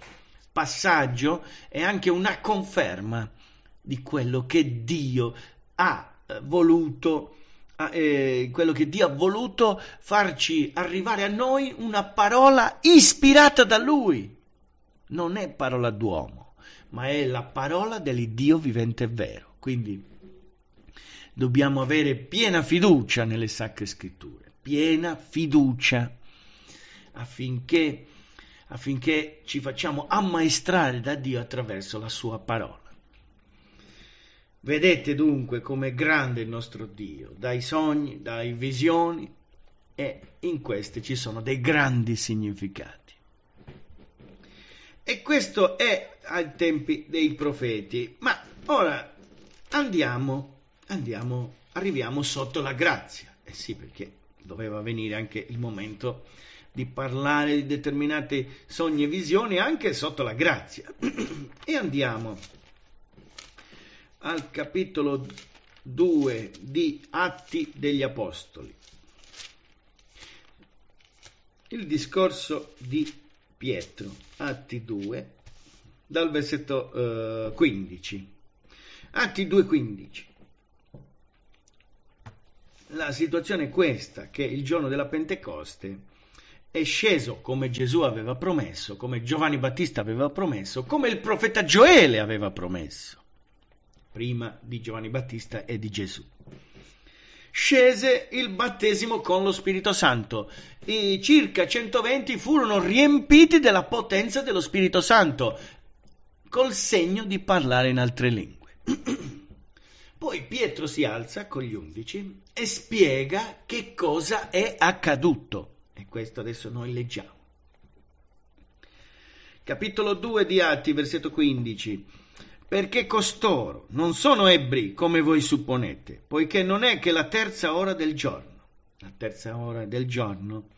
passaggio è anche una conferma di quello che Dio ha eh, voluto eh, quello che Dio ha voluto farci arrivare a noi una parola ispirata da Lui non è parola d'uomo, ma è la parola dell'Iddio vivente e vero. Quindi dobbiamo avere piena fiducia nelle sacre scritture, piena fiducia affinché, affinché ci facciamo ammaestrare da Dio attraverso la sua parola. Vedete dunque com'è grande il nostro Dio, dai sogni, dai visioni, e in queste ci sono dei grandi significati. E questo è ai tempi dei profeti. Ma ora andiamo, andiamo, arriviamo sotto la grazia. Eh sì, perché doveva venire anche il momento di parlare di determinati sogni e visioni anche sotto la grazia. e andiamo al capitolo 2 di Atti degli Apostoli. Il discorso di Pietro, Atti 2, dal versetto eh, 15. Atti 2, 15. La situazione è questa, che il giorno della Pentecoste è sceso come Gesù aveva promesso, come Giovanni Battista aveva promesso, come il profeta Gioele aveva promesso, prima di Giovanni Battista e di Gesù. Scese il battesimo con lo Spirito Santo. I circa 120 furono riempiti della potenza dello Spirito Santo, col segno di parlare in altre lingue. Poi Pietro si alza con gli undici e spiega che cosa è accaduto. E questo adesso noi leggiamo. Capitolo 2 di Atti, versetto 15. Perché costoro non sono ebbri come voi supponete, poiché non è che la terza ora del giorno. La terza ora del giorno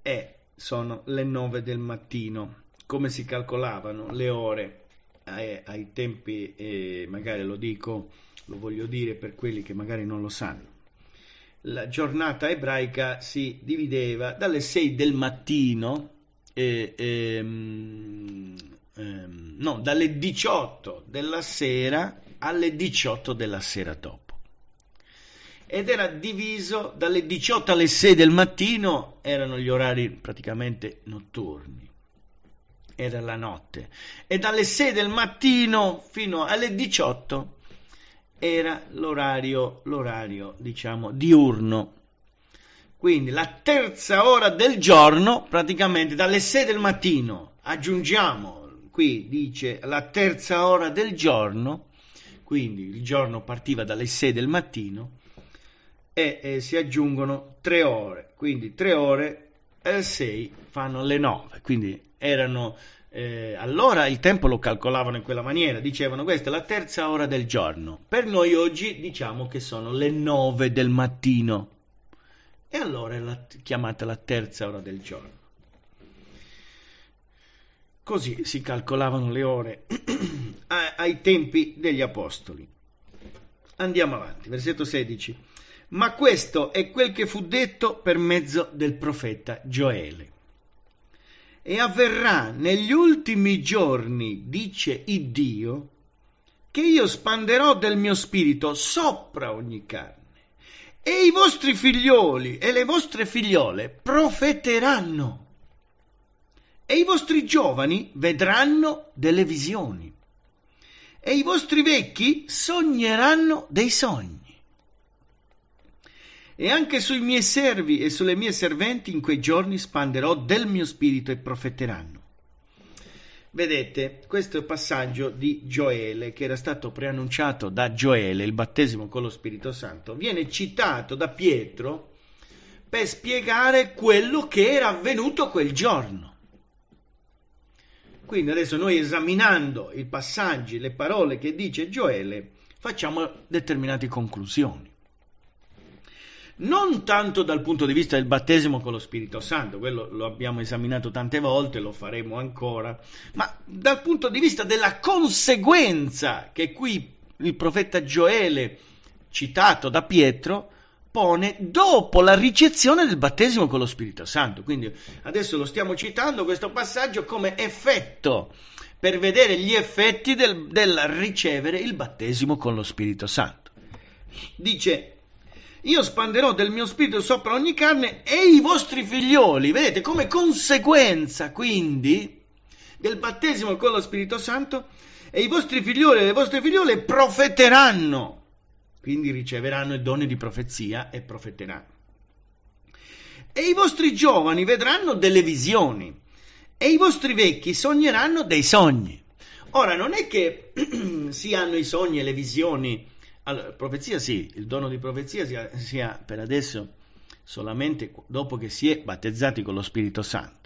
è, sono le nove del mattino. Come si calcolavano le ore ai, ai tempi, eh, magari lo dico, lo voglio dire per quelli che magari non lo sanno la giornata ebraica si divideva dalle 6 del mattino, eh, ehm, ehm, no, dalle 18 della sera alle 18 della sera dopo. Ed era diviso dalle 18 alle 6 del mattino, erano gli orari praticamente notturni, era la notte, e dalle 6 del mattino fino alle 18 era l'orario, l'orario diciamo, diurno. Quindi la terza ora del giorno, praticamente dalle 6 del mattino, aggiungiamo, qui dice la terza ora del giorno, quindi il giorno partiva dalle 6 del mattino, e, e si aggiungono tre ore, quindi tre ore e 6 fanno le 9, quindi erano eh, allora il tempo lo calcolavano in quella maniera, dicevano questa è la terza ora del giorno. Per noi oggi diciamo che sono le nove del mattino. E allora è la, chiamata la terza ora del giorno. Così si calcolavano le ore ai tempi degli apostoli. Andiamo avanti, versetto 16. Ma questo è quel che fu detto per mezzo del profeta Gioele e avverrà negli ultimi giorni, dice il Dio, che io spanderò del mio spirito sopra ogni carne. E i vostri figlioli e le vostre figliole profeteranno. E i vostri giovani vedranno delle visioni. E i vostri vecchi sogneranno dei sogni e anche sui miei servi e sulle mie serventi in quei giorni spanderò del mio spirito e profeteranno. Vedete, questo è il passaggio di Gioele che era stato preannunciato da Gioele, il battesimo con lo Spirito Santo, viene citato da Pietro per spiegare quello che era avvenuto quel giorno. Quindi adesso noi esaminando i passaggi, le parole che dice Gioele, facciamo determinate conclusioni non tanto dal punto di vista del battesimo con lo Spirito Santo, quello lo abbiamo esaminato tante volte, lo faremo ancora, ma dal punto di vista della conseguenza che qui il profeta Gioele, citato da Pietro, pone dopo la ricezione del battesimo con lo Spirito Santo. Quindi adesso lo stiamo citando questo passaggio come effetto per vedere gli effetti del, del ricevere il battesimo con lo Spirito Santo. Dice io spanderò del mio spirito sopra ogni carne e i vostri figlioli, vedete, come conseguenza quindi del battesimo con lo Spirito Santo, e i vostri figlioli e le vostre figliole profeteranno, quindi riceveranno i doni di profezia e profeteranno. E i vostri giovani vedranno delle visioni, e i vostri vecchi sogneranno dei sogni. Ora, non è che si hanno i sogni e le visioni allora, profezia sì, il dono di profezia sia, sia per adesso solamente dopo che si è battezzati con lo Spirito Santo.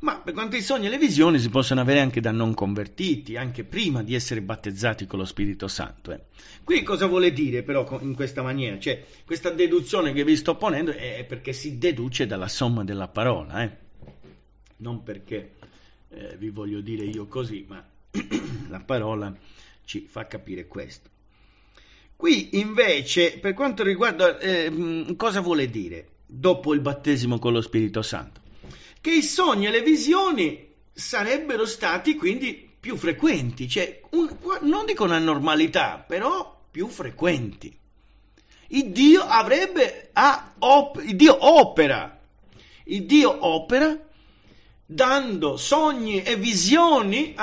Ma per quanto i sogni e le visioni si possono avere anche da non convertiti, anche prima di essere battezzati con lo Spirito Santo. Eh. Qui cosa vuole dire però in questa maniera? Cioè, questa deduzione che vi sto ponendo è perché si deduce dalla somma della parola, eh. non perché eh, vi voglio dire io così, ma la parola ci fa capire questo. Qui invece, per quanto riguarda eh, cosa vuole dire dopo il battesimo con lo Spirito Santo? Che i sogni e le visioni sarebbero stati quindi più frequenti, cioè un, non dico una normalità, però più frequenti. Il Dio avrebbe, ah, op, il Dio opera Il Dio opera dando sogni e visioni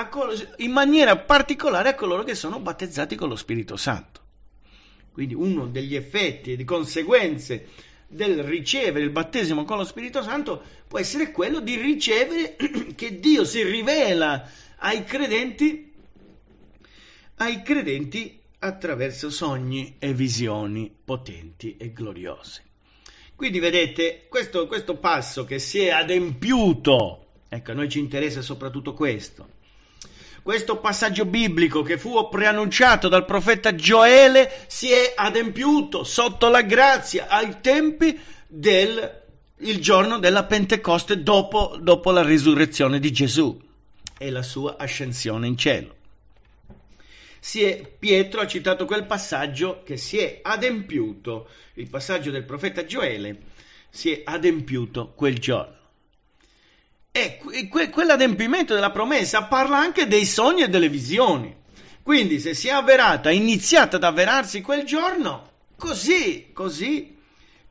in maniera particolare a coloro che sono battezzati con lo Spirito Santo. Quindi uno degli effetti e di conseguenze del ricevere il battesimo con lo Spirito Santo può essere quello di ricevere che Dio si rivela ai credenti, ai credenti attraverso sogni e visioni potenti e gloriose. Quindi vedete, questo, questo passo che si è adempiuto, ecco, a noi ci interessa soprattutto questo, questo passaggio biblico che fu preannunciato dal profeta Gioele si è adempiuto sotto la grazia ai tempi del giorno della Pentecoste dopo, dopo la risurrezione di Gesù e la sua ascensione in cielo. È, Pietro ha citato quel passaggio che si è adempiuto, il passaggio del profeta Gioele si è adempiuto quel giorno. E que- quell'adempimento della promessa parla anche dei sogni e delle visioni. Quindi se si è avverata, iniziata ad avverarsi quel giorno, così, così,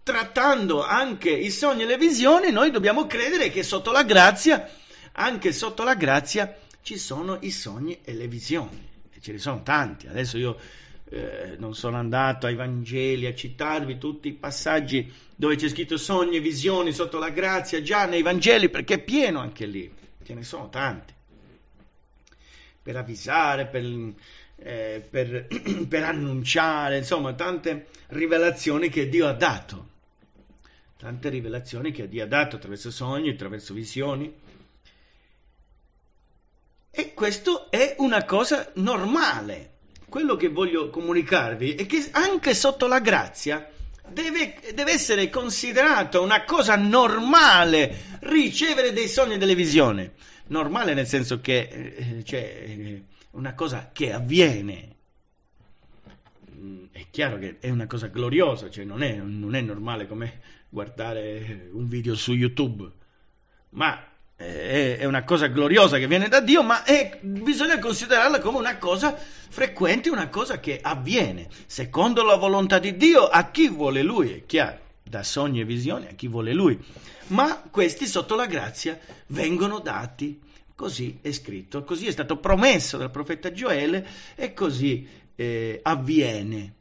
trattando anche i sogni e le visioni, noi dobbiamo credere che sotto la grazia, anche sotto la grazia, ci sono i sogni e le visioni. E ce ne sono tanti. Adesso io eh, non sono andato ai Vangeli a citarvi tutti i passaggi dove c'è scritto sogni e visioni sotto la grazia, già nei Vangeli, perché è pieno anche lì, ce ne sono tanti. Per avvisare, per, eh, per, per annunciare, insomma, tante rivelazioni che Dio ha dato. Tante rivelazioni che Dio ha dato attraverso sogni, attraverso visioni. E questo è una cosa normale, quello che voglio comunicarvi è che anche sotto la grazia deve, deve essere considerato una cosa normale ricevere dei sogni e delle visioni. Normale nel senso che eh, cioè, eh, una cosa che avviene. Mm, è chiaro che è una cosa gloriosa, cioè non è, non è normale come guardare un video su YouTube, ma è, una cosa gloriosa che viene da Dio, ma è, bisogna considerarla come una cosa frequente, una cosa che avviene secondo la volontà di Dio a chi vuole Lui, è chiaro, da sogni e visioni a chi vuole Lui. Ma questi sotto la grazia vengono dati, così è scritto, così è stato promesso dal profeta Gioele e così eh, avviene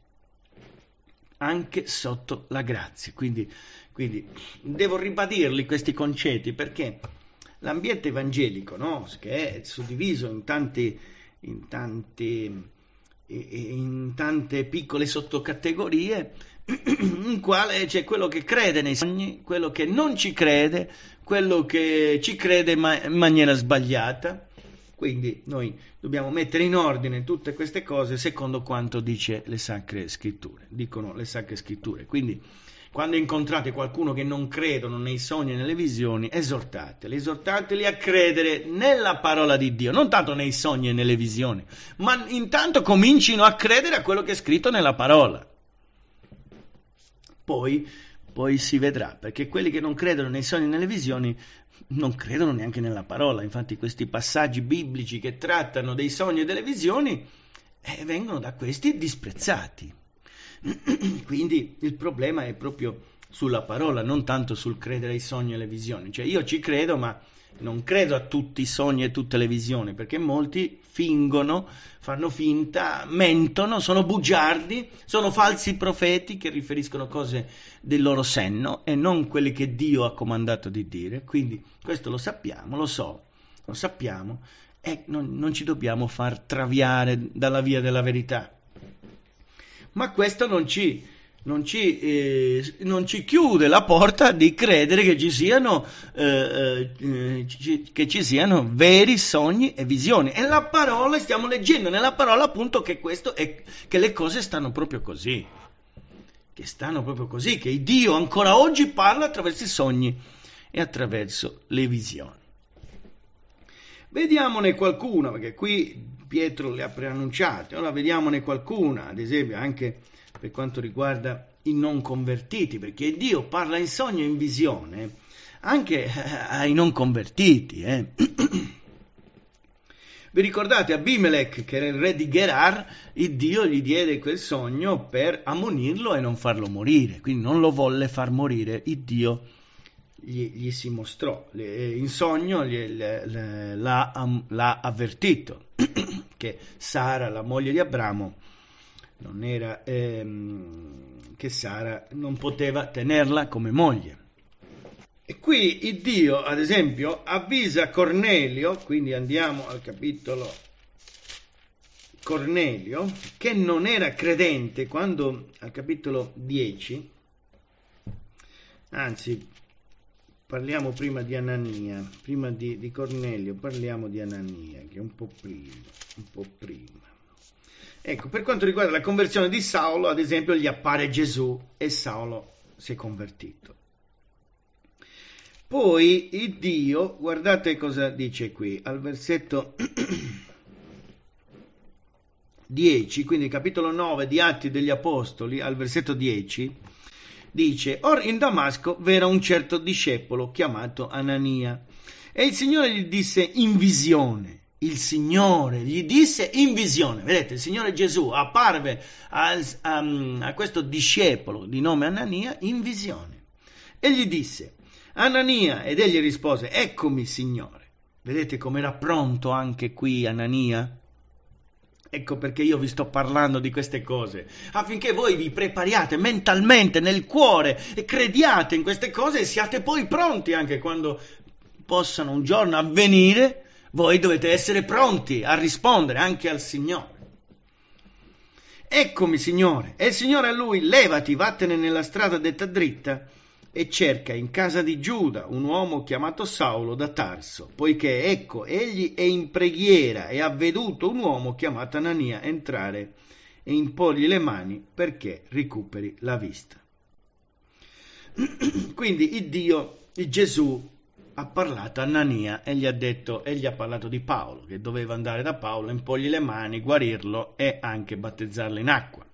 anche sotto la grazia. Quindi, quindi devo ribadirli questi concetti perché l'ambiente evangelico, no? che è suddiviso in, tanti, in, tanti, in tante piccole sottocategorie, in quale c'è quello che crede nei sogni, quello che non ci crede, quello che ci crede ma in maniera sbagliata. Quindi noi dobbiamo mettere in ordine tutte queste cose secondo quanto dice le sacre scritture, dicono le sacre scritture. Quindi quando incontrate qualcuno che non credono nei sogni e nelle visioni, esortateli, esortateli a credere nella parola di Dio, non tanto nei sogni e nelle visioni, ma intanto comincino a credere a quello che è scritto nella parola. Poi, poi si vedrà, perché quelli che non credono nei sogni e nelle visioni non credono neanche nella parola. Infatti questi passaggi biblici che trattano dei sogni e delle visioni eh, vengono da questi disprezzati. Quindi il problema è proprio sulla parola, non tanto sul credere ai sogni e alle visioni. Cioè io ci credo, ma non credo a tutti i sogni e tutte le visioni, perché molti fingono, fanno finta, mentono, sono bugiardi, sono falsi profeti che riferiscono cose del loro senno e non quelli che Dio ha comandato di dire. Quindi questo lo sappiamo, lo so, lo sappiamo e non, non ci dobbiamo far traviare dalla via della verità ma questo non ci, non ci, eh, non ci, chiude la porta di credere che ci, siano, eh, eh, che ci siano veri sogni e visioni. E la parola, stiamo leggendo nella parola appunto che, questo è, che le cose stanno proprio così. Che stanno proprio così, che Dio ancora oggi parla attraverso i sogni e attraverso le visioni. Vediamone qualcuna, perché qui Pietro le ha preannunciate, ora vediamone qualcuna, ad esempio anche per quanto riguarda i non convertiti, perché Dio parla in sogno e in visione anche eh, ai non convertiti. Eh. Vi ricordate Abimelech, che era il re di Gerar, il Dio gli diede quel sogno per ammonirlo e non farlo morire, quindi non lo volle far morire, il Dio gli, gli si mostrò, in sogno gli, l'ha, l'ha avvertito che Sara, la moglie di Abramo, non era, ehm, che Sara non poteva tenerla come moglie. E qui il Dio, ad esempio, avvisa Cornelio, quindi andiamo al capitolo Cornelio, che non era credente quando al capitolo 10, anzi parliamo prima di Anania, prima di, di, Cornelio parliamo di Anania, che è un po' prima, un po' prima. Ecco, per quanto riguarda la conversione di Saulo, ad esempio, gli appare Gesù e Saulo si è convertito. Poi il Dio, guardate cosa dice qui, al versetto 10, quindi capitolo 9 di Atti degli Apostoli, al versetto 10, dice, Or in Damasco v'era un certo discepolo chiamato Anania, e il Signore gli disse in visione, il Signore gli disse in visione, vedete, il Signore Gesù apparve a, a, a questo discepolo di nome Anania in visione, e gli disse, Anania, ed egli rispose, eccomi Signore. Vedete com'era pronto anche qui Anania? Ecco perché io vi sto parlando di queste cose, affinché voi vi prepariate mentalmente, nel cuore, e crediate in queste cose e siate poi pronti anche quando possano un giorno avvenire, voi dovete essere pronti a rispondere anche al Signore. Eccomi, Signore. E il Signore a lui, levati, vattene nella strada detta dritta e cerca in casa di Giuda un uomo chiamato Saulo da Tarso, poiché ecco egli è in preghiera e ha veduto un uomo chiamato Anania entrare e imporgli le mani perché recuperi la vista. Quindi il Dio, il Gesù ha parlato a Anania e gli ha detto e gli ha parlato di Paolo, che doveva andare da Paolo, imporgli le mani, guarirlo e anche battezzarlo in acqua.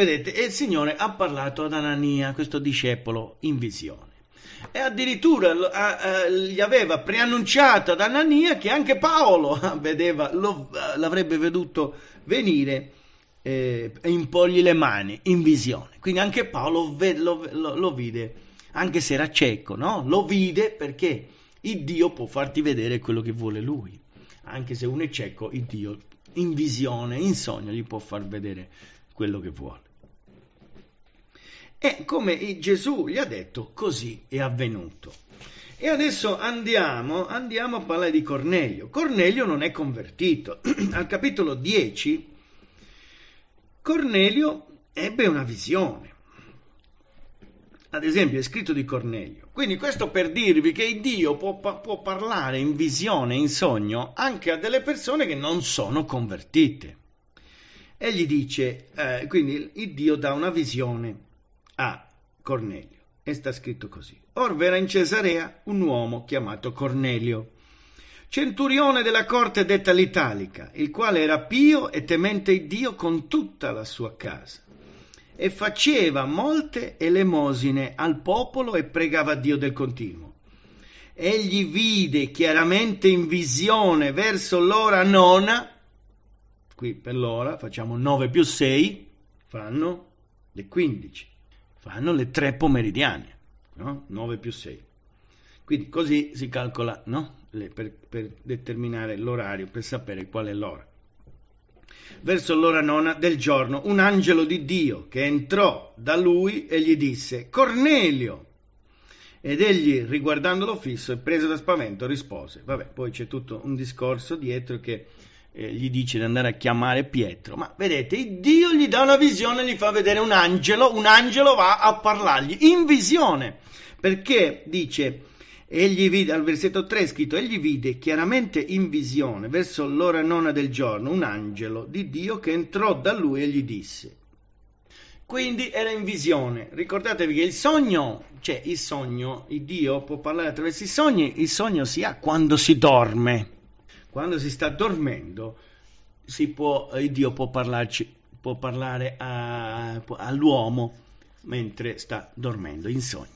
Vedete, e il Signore ha parlato ad Anania, questo discepolo, in visione. E addirittura gli aveva preannunciato ad Anania che anche Paolo vedeva, lo, l'avrebbe veduto venire eh, e impogli le mani in visione. Quindi anche Paolo lo, lo, lo vide, anche se era cieco, no? Lo vide perché il Dio può farti vedere quello che vuole lui. Anche se uno è cieco, il Dio in visione, in sogno, gli può far vedere quello che vuole. E come Gesù gli ha detto, così è avvenuto. E adesso andiamo, andiamo a parlare di Cornelio. Cornelio non è convertito. Al capitolo 10, Cornelio ebbe una visione. Ad esempio, è scritto di Cornelio. Quindi questo per dirvi che Dio può, può parlare in visione, in sogno, anche a delle persone che non sono convertite. E gli dice, eh, quindi Dio dà una visione a Cornelio. E sta scritto così. Or v'era in Cesarea un uomo chiamato Cornelio, centurione della corte detta l'Italica, il quale era pio e temente Dio con tutta la sua casa. E faceva molte elemosine al popolo e pregava Dio del continuo. Egli vide chiaramente in visione verso l'ora nona qui per l'ora facciamo 9 più 6, fanno le 15, fanno le 3 pomeridiane, no? 9 più 6. Quindi così si calcola no? le, per, per determinare l'orario, per sapere qual è l'ora. Verso l'ora nona del giorno, un angelo di Dio che entrò da lui e gli disse, Cornelio! Ed egli, riguardandolo fisso e preso da spavento, rispose. Vabbè, poi c'è tutto un discorso dietro che eh, gli dice di andare a chiamare Pietro, ma vedete, Dio gli dà una visione, gli fa vedere un angelo, un angelo va a parlargli in visione, perché dice, egli vide, al versetto 3 è scritto, egli vide chiaramente in visione, verso l'ora nona del giorno, un angelo di Dio che entrò da lui e gli disse, quindi era in visione. Ricordatevi che il sogno, cioè il sogno, il Dio può parlare attraverso i sogni, il sogno si ha quando si dorme quando si sta dormendo, si può, eh, Dio può, parlarci, può parlare a, all'uomo mentre sta dormendo in sogno.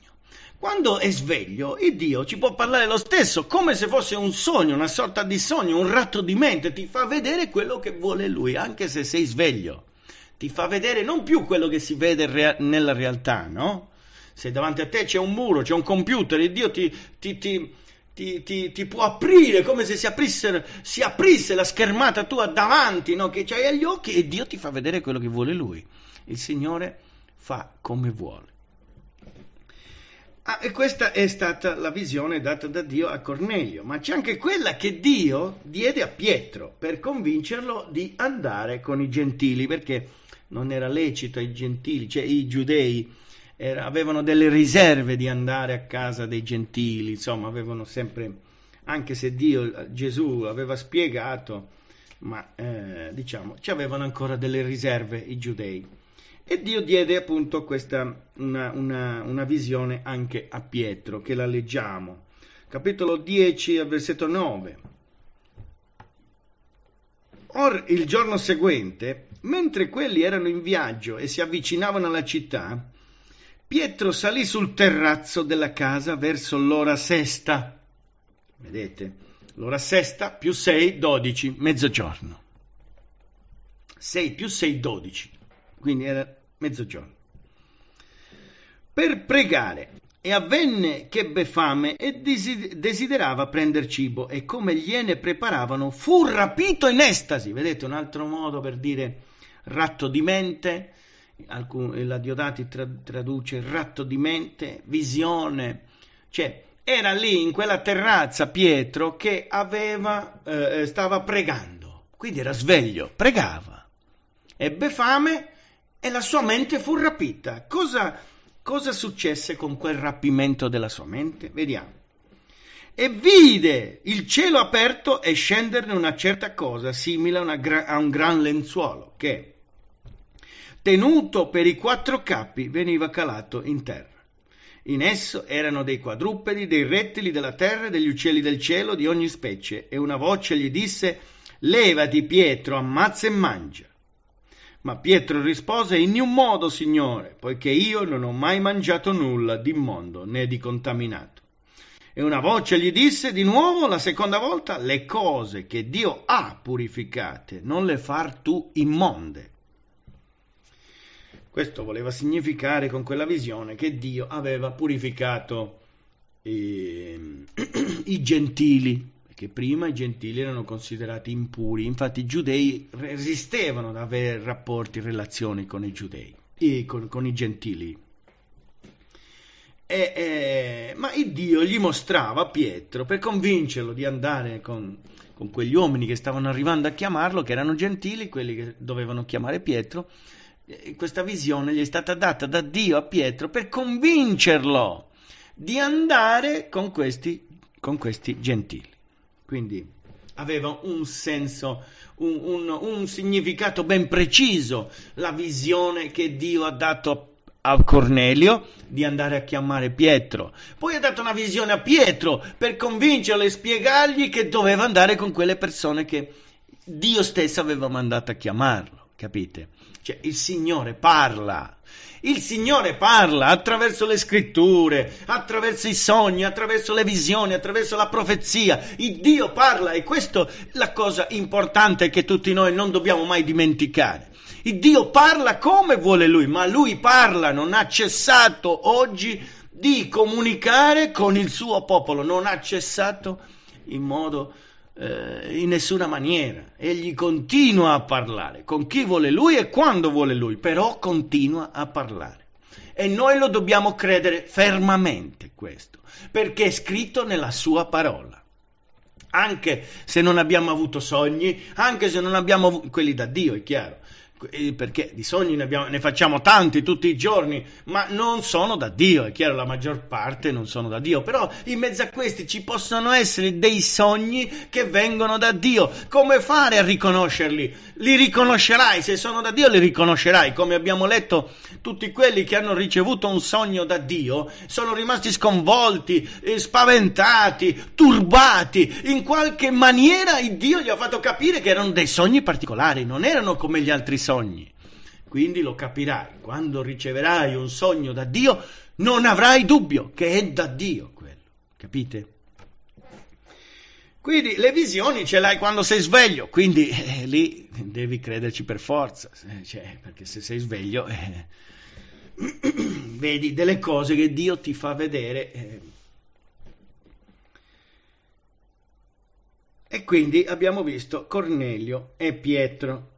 Quando è sveglio, il Dio ci può parlare lo stesso, come se fosse un sogno, una sorta di sogno, un ratto di mente, ti fa vedere quello che vuole Lui, anche se sei sveglio. Ti fa vedere non più quello che si vede rea- nella realtà, no? se davanti a te c'è un muro, c'è un computer e Dio ti, ti, ti, ti può aprire come se si aprisse, si aprisse, la schermata tua davanti no? che c'hai agli occhi e Dio ti fa vedere quello che vuole Lui. Il Signore fa come vuole. Ah, e questa è stata la visione data da Dio a Cornelio, ma c'è anche quella che Dio diede a Pietro per convincerlo di andare con i gentili, perché non era lecito ai gentili, cioè i giudei era, avevano delle riserve di andare a casa dei gentili, insomma avevano sempre, anche se Dio, Gesù aveva spiegato, ma eh, diciamo, ci avevano ancora delle riserve i giudei. E Dio diede appunto questa, una, una, una visione anche a Pietro, che la leggiamo. Capitolo 10, versetto 9. Or il giorno seguente, mentre quelli erano in viaggio e si avvicinavano alla città, Pietro salì sul terrazzo della casa verso l'ora sesta. Vedete? L'ora sesta più 6, 12, mezzogiorno. 6 più 6, 12 quindi era mezzogiorno. Per pregare e avvenne che ebbe fame e desiderava prendere cibo e come gliene preparavano fu rapito in estasi. Vedete un altro modo per dire ratto di mente, la Diodati traduce ratto di mente, visione, cioè era lì in quella terrazza Pietro che aveva, eh, stava pregando, quindi era sveglio, pregava, ebbe fame e la sua mente fu rapita. Cosa, cosa successe con quel rapimento della sua mente? Vediamo. E vide il cielo aperto e scenderne una certa cosa simile a, gra- a un gran lenzuolo che, tenuto per i quattro capi, veniva calato in terra. In esso erano dei quadrupedi, dei rettili della terra, degli uccelli del cielo di ogni specie, e una voce gli disse: Levati, Pietro, ammazza e mangia. Ma Pietro rispose in niun modo, Signore, poiché io non ho mai mangiato nulla di immondo né di contaminato. E una voce gli disse di nuovo la seconda volta, le cose che Dio ha purificate, non le far tu immonde. Questo voleva significare con quella visione che Dio aveva purificato eh, i gentili, che prima i gentili erano considerati impuri, infatti i giudei resistevano ad avere rapporti, relazioni con i giudei, e con, con i gentili. E, e, ma il Dio gli mostrava a Pietro per convincerlo di andare con, con quegli uomini che stavano arrivando a chiamarlo, che erano gentili, quelli che dovevano chiamare Pietro, questa visione gli è stata data da Dio a Pietro per convincerlo di andare con questi, con questi gentili. Quindi aveva un senso, un, un, un, significato ben preciso la visione che Dio ha dato a Cornelio di andare a chiamare Pietro. Poi ha dato una visione a Pietro per convincerlo e spiegargli che doveva andare con quelle persone che Dio stesso aveva mandato a chiamarlo, capite? Cioè il Signore parla il Signore parla attraverso le scritture, attraverso i sogni, attraverso le visioni, attraverso la profezia. Il Dio parla e questa è la cosa importante che tutti noi non dobbiamo mai dimenticare. Il Dio parla come vuole Lui, ma Lui parla, non ha cessato oggi di comunicare con il suo popolo, non ha cessato in modo eh, in nessuna maniera. Egli continua a parlare con chi vuole lui e quando vuole lui, però continua a parlare. E noi lo dobbiamo credere fermamente questo, perché è scritto nella sua parola. Anche se non abbiamo avuto sogni, anche se non abbiamo avuto quelli da Dio, è chiaro, perché di sogni ne, abbiamo, ne, facciamo tanti tutti i giorni, ma non sono da Dio, è chiaro, la maggior parte non sono da Dio, però in mezzo a questi ci possono essere dei sogni che vengono da Dio. Come fare a riconoscerli? Li riconoscerai, se sono da Dio li riconoscerai, come abbiamo letto, tutti quelli che hanno ricevuto un sogno da Dio sono rimasti sconvolti, eh, spaventati, turbati, in qualche maniera Dio gli ha fatto capire che erano dei sogni particolari, non erano come gli altri sogni sogni. Quindi lo capirai, quando riceverai un sogno da Dio, non avrai dubbio che è da Dio quello, capite? Quindi le visioni ce l'hai quando sei sveglio, quindi eh, lì devi crederci per forza, cioè, perché se sei sveglio... Eh, vedi delle cose che Dio ti fa vedere. Eh. E quindi abbiamo visto Cornelio e Pietro,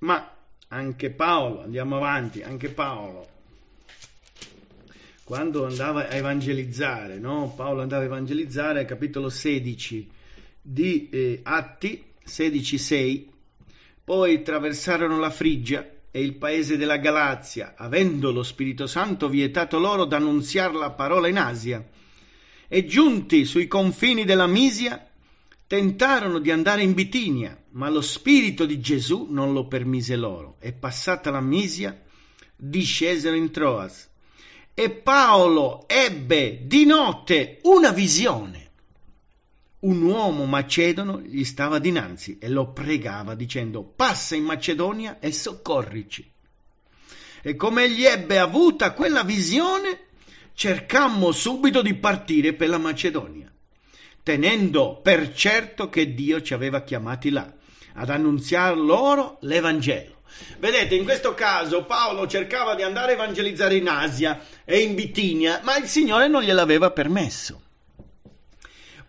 ma anche Paolo, andiamo avanti, anche Paolo, quando andava a evangelizzare, no? Paolo andava a evangelizzare, capitolo 16 di eh, Atti, 16.6, poi attraversarono la Frigia e il paese della Galazia, avendo lo Spirito Santo vietato loro d'annunziare la parola in Asia. E giunti sui confini della Misia, tentarono di andare in Bitinia, ma lo Spirito di Gesù non lo permise loro. E passata la Misia, discesero in Troas. E Paolo ebbe di notte una visione un uomo macedono gli stava dinanzi e lo pregava dicendo passa in Macedonia e soccorrici. E come egli ebbe avuta quella visione, cercammo subito di partire per la Macedonia, tenendo per certo che Dio ci aveva chiamati là, ad annunziare loro l'Evangelo. Vedete, in questo caso Paolo cercava di andare a evangelizzare in Asia e in Bitinia, ma il Signore non gliel'aveva permesso.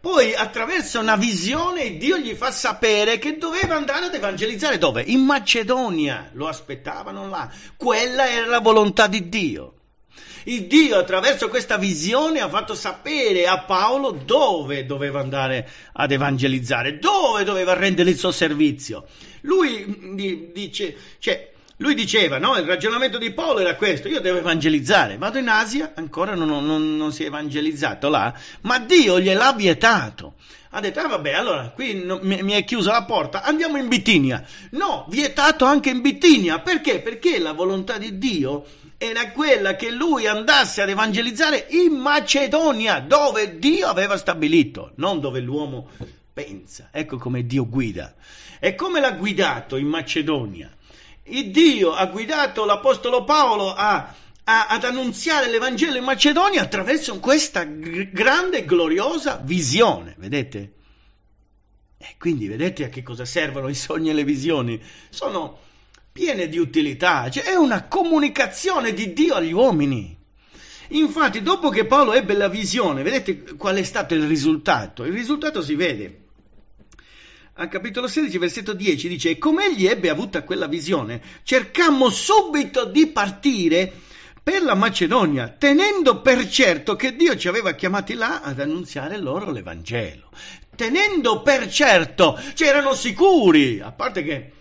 Poi attraverso una visione Dio gli fa sapere che doveva andare ad evangelizzare dove? In Macedonia, lo aspettavano là. Quella era la volontà di Dio. Il Dio attraverso questa visione ha fatto sapere a Paolo dove doveva andare ad evangelizzare, dove doveva rendere il suo servizio. Lui dice, cioè, lui diceva, no, il ragionamento di Paolo era questo, io devo evangelizzare, vado in Asia, ancora non, non, non si è evangelizzato là, ma Dio gliel'ha vietato. Ha detto, ah vabbè, allora qui no, mi, mi, è chiusa la porta, andiamo in Bitinia. No, vietato anche in Bitinia, perché? Perché la volontà di Dio era quella che lui andasse ad evangelizzare in Macedonia, dove Dio aveva stabilito, non dove l'uomo pensa. Ecco come Dio guida. E come l'ha guidato in Macedonia? il Dio ha guidato l'Apostolo Paolo a, a, ad annunziare l'Evangelo in Macedonia attraverso questa g- grande e gloriosa visione, vedete? E quindi vedete a che cosa servono i sogni e le visioni? Sono piene di utilità, cioè è una comunicazione di Dio agli uomini. Infatti, dopo che Paolo ebbe la visione, vedete qual è stato il risultato? Il risultato si vede al capitolo 16, versetto 10 dice, e come egli ebbe avuta quella visione, cercammo subito di partire per la Macedonia, tenendo per certo che Dio ci aveva chiamati là ad annunziare loro l'Evangelo. Tenendo per certo, cioè erano sicuri, a parte che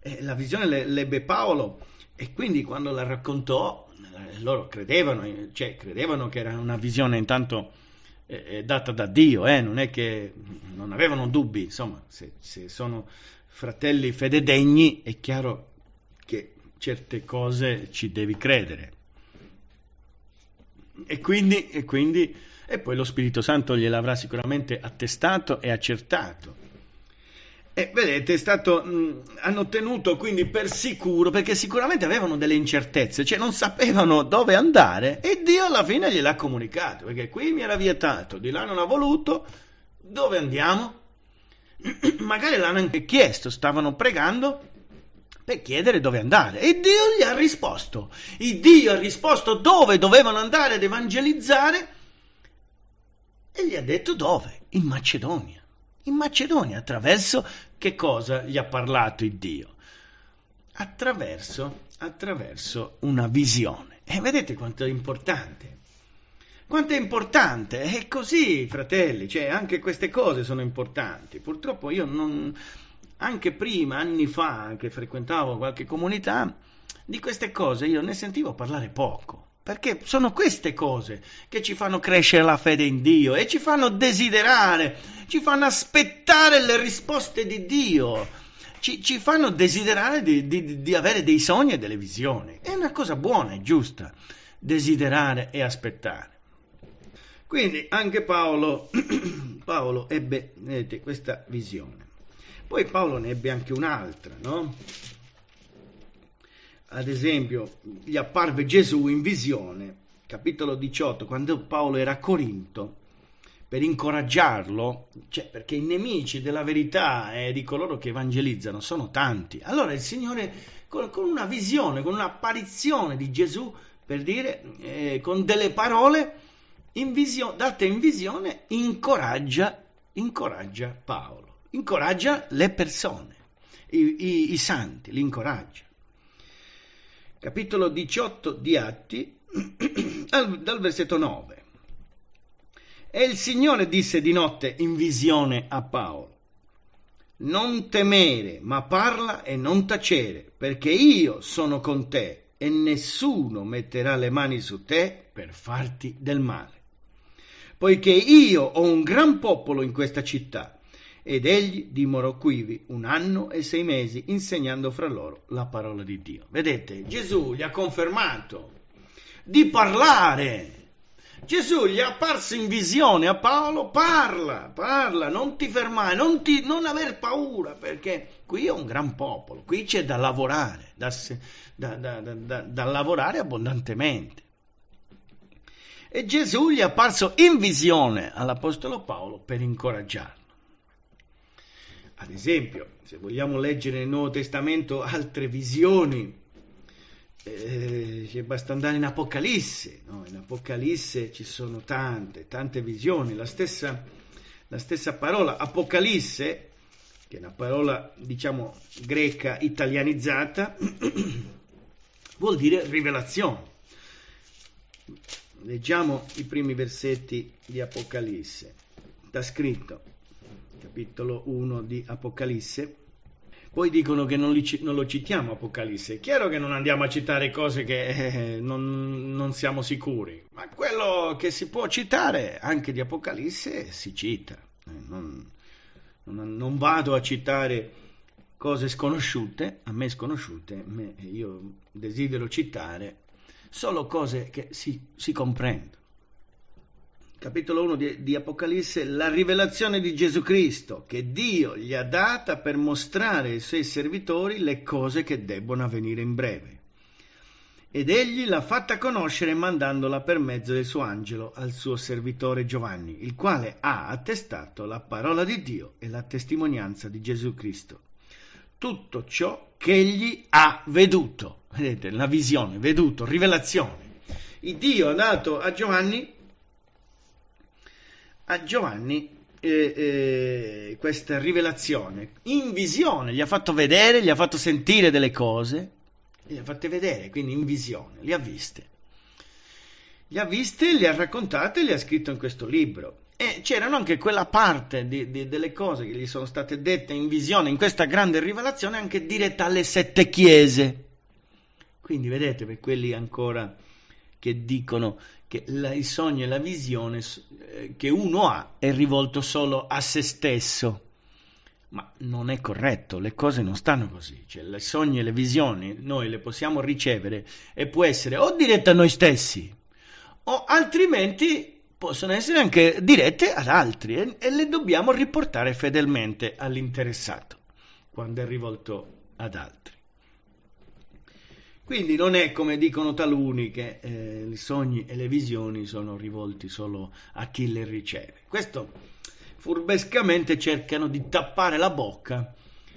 eh, la visione l'ebbe Paolo e quindi quando la raccontò eh, loro credevano, cioè credevano che era una visione intanto eh, data da Dio, eh? non è che non avevano dubbi, insomma, se, se sono fratelli fededegni è chiaro che certe cose ci devi credere. E quindi, e quindi, e poi lo Spirito Santo gliel'avrà sicuramente attestato e accertato. E vedete, stato, mh, hanno tenuto quindi per sicuro, perché sicuramente avevano delle incertezze, cioè non sapevano dove andare e Dio alla fine gliel'ha comunicato, perché qui mi era vietato, di là non ha voluto, dove andiamo? Magari l'hanno anche chiesto, stavano pregando per chiedere dove andare e Dio gli ha risposto. Il Dio ha risposto dove dovevano andare ad evangelizzare e gli ha detto dove? In Macedonia in Macedonia attraverso che cosa gli ha parlato il Dio? Attraverso, attraverso una visione. E vedete quanto è importante. Quanto è importante? È così, fratelli, cioè anche queste cose sono importanti. Purtroppo io non, anche prima, anni fa, che frequentavo qualche comunità, di queste cose io ne sentivo parlare poco perché sono queste cose che ci fanno crescere la fede in Dio e ci fanno desiderare, ci fanno aspettare le risposte di Dio, ci, ci fanno desiderare di, di, di, avere dei sogni e delle visioni. È una cosa buona e giusta, desiderare e aspettare. Quindi anche Paolo, Paolo ebbe vedete, questa visione. Poi Paolo ne ebbe anche un'altra, no? Ad esempio, gli apparve Gesù in visione, capitolo 18, quando Paolo era a Corinto, per incoraggiarlo, cioè perché i nemici della verità e di coloro che evangelizzano sono tanti. Allora il Signore, con, con una visione, con un'apparizione di Gesù, per dire eh, con delle parole in visio- date in visione, incoraggia, incoraggia Paolo, incoraggia le persone, i, i, i santi, li incoraggia. Capitolo 18 di Atti, dal versetto 9. E il Signore disse di notte in visione a Paolo, non temere, ma parla e non tacere, perché io sono con te e nessuno metterà le mani su te per farti del male. Poiché io ho un gran popolo in questa città, ed egli dimorò quivi un anno e sei mesi insegnando fra loro la parola di Dio. Vedete, Gesù gli ha confermato di parlare Gesù gli è apparso in visione a Paolo, parla, parla, non ti fermare, non, ti, non aver paura, perché qui è un gran popolo, qui c'è da lavorare, da, da, da, da lavorare abbondantemente. E Gesù gli è apparso in visione all'Apostolo Paolo per incoraggiarlo. Ad esempio, se vogliamo leggere nel Nuovo Testamento altre visioni eh, basta andare in Apocalisse, no? in Apocalisse ci sono tante, tante visioni, la stessa, la stessa parola Apocalisse, che è una parola diciamo greca italianizzata, vuol dire rivelazione. Leggiamo i primi versetti di Apocalisse. Sta scritto, capitolo 1 di Apocalisse, poi dicono che non, li, non, lo citiamo Apocalisse. È chiaro che non andiamo a citare cose che eh, non, non, siamo sicuri, ma quello che si può citare anche di Apocalisse si cita. Eh, non, non, vado a citare cose sconosciute, a me sconosciute, io desidero citare solo cose che si, si comprendono capitolo 1 di, di, Apocalisse, la rivelazione di Gesù Cristo che Dio gli ha data per mostrare ai suoi servitori le cose che debbono avvenire in breve. Ed egli l'ha fatta conoscere mandandola per mezzo del suo angelo al suo servitore Giovanni, il quale ha attestato la parola di Dio e la testimonianza di Gesù Cristo. Tutto ciò che egli ha veduto, vedete, la visione, veduto, rivelazione. Il Dio ha dato a Giovanni a Giovanni eh, eh, questa rivelazione in visione, gli ha fatto vedere, gli ha fatto sentire delle cose, le ha fatte vedere, quindi in visione, le ha viste. Le ha viste, le ha raccontate, le ha scritto in questo libro. E c'erano anche quella parte di, di, delle cose che gli sono state dette in visione, in questa grande rivelazione, anche diretta alle sette chiese. Quindi vedete, per quelli ancora che dicono che la, il sogno e la visione eh, che uno ha è rivolto solo a se stesso. Ma non è corretto, le cose non stanno così, cioè i sogni e le visioni noi le possiamo ricevere e può essere o dirette a noi stessi o altrimenti possono essere anche dirette ad altri e, e le dobbiamo riportare fedelmente all'interessato quando è rivolto ad altri. Quindi non è come dicono taluni che eh, i sogni e le visioni sono rivolti solo a chi le riceve. Questo furbescamente cercano di tappare la bocca,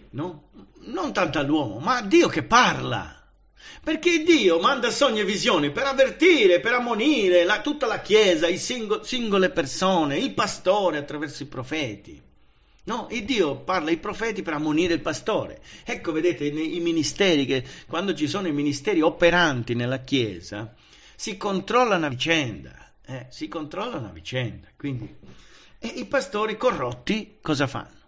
no? non tanto all'uomo, ma a Dio che parla. Perché Dio manda sogni e visioni per avvertire, per ammonire la, tutta la Chiesa, singol, singole persone, il pastore attraverso i profeti. No, il Dio parla ai profeti per ammonire il pastore. Ecco, vedete, i ministeri, che quando ci sono i ministeri operanti nella Chiesa, si controllano a vicenda, eh, si controllano a vicenda. Quindi, e i pastori corrotti cosa fanno?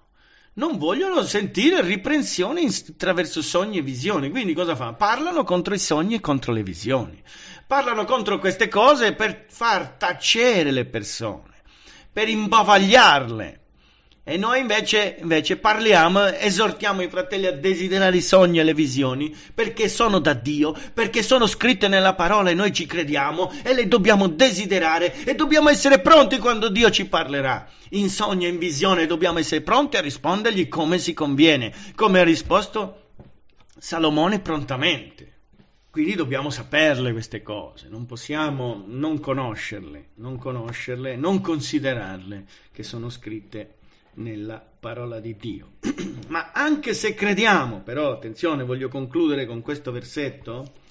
Non vogliono sentire riprensioni attraverso sogni e visioni, quindi cosa fanno? Parlano contro i sogni e contro le visioni. Parlano contro queste cose per far tacere le persone, per imbavagliarle e noi invece, invece, parliamo, esortiamo i fratelli a desiderare i sogni e le visioni, perché sono da Dio, perché sono scritte nella parola e noi ci crediamo e le dobbiamo desiderare e dobbiamo essere pronti quando Dio ci parlerà. In sogno e in visione dobbiamo essere pronti a rispondergli come si conviene, come ha risposto Salomone prontamente. Quindi dobbiamo saperle queste cose, non possiamo non conoscerle, non conoscerle, non considerarle che sono scritte nella parola di Dio. Ma anche se crediamo, però attenzione, voglio concludere con questo versetto,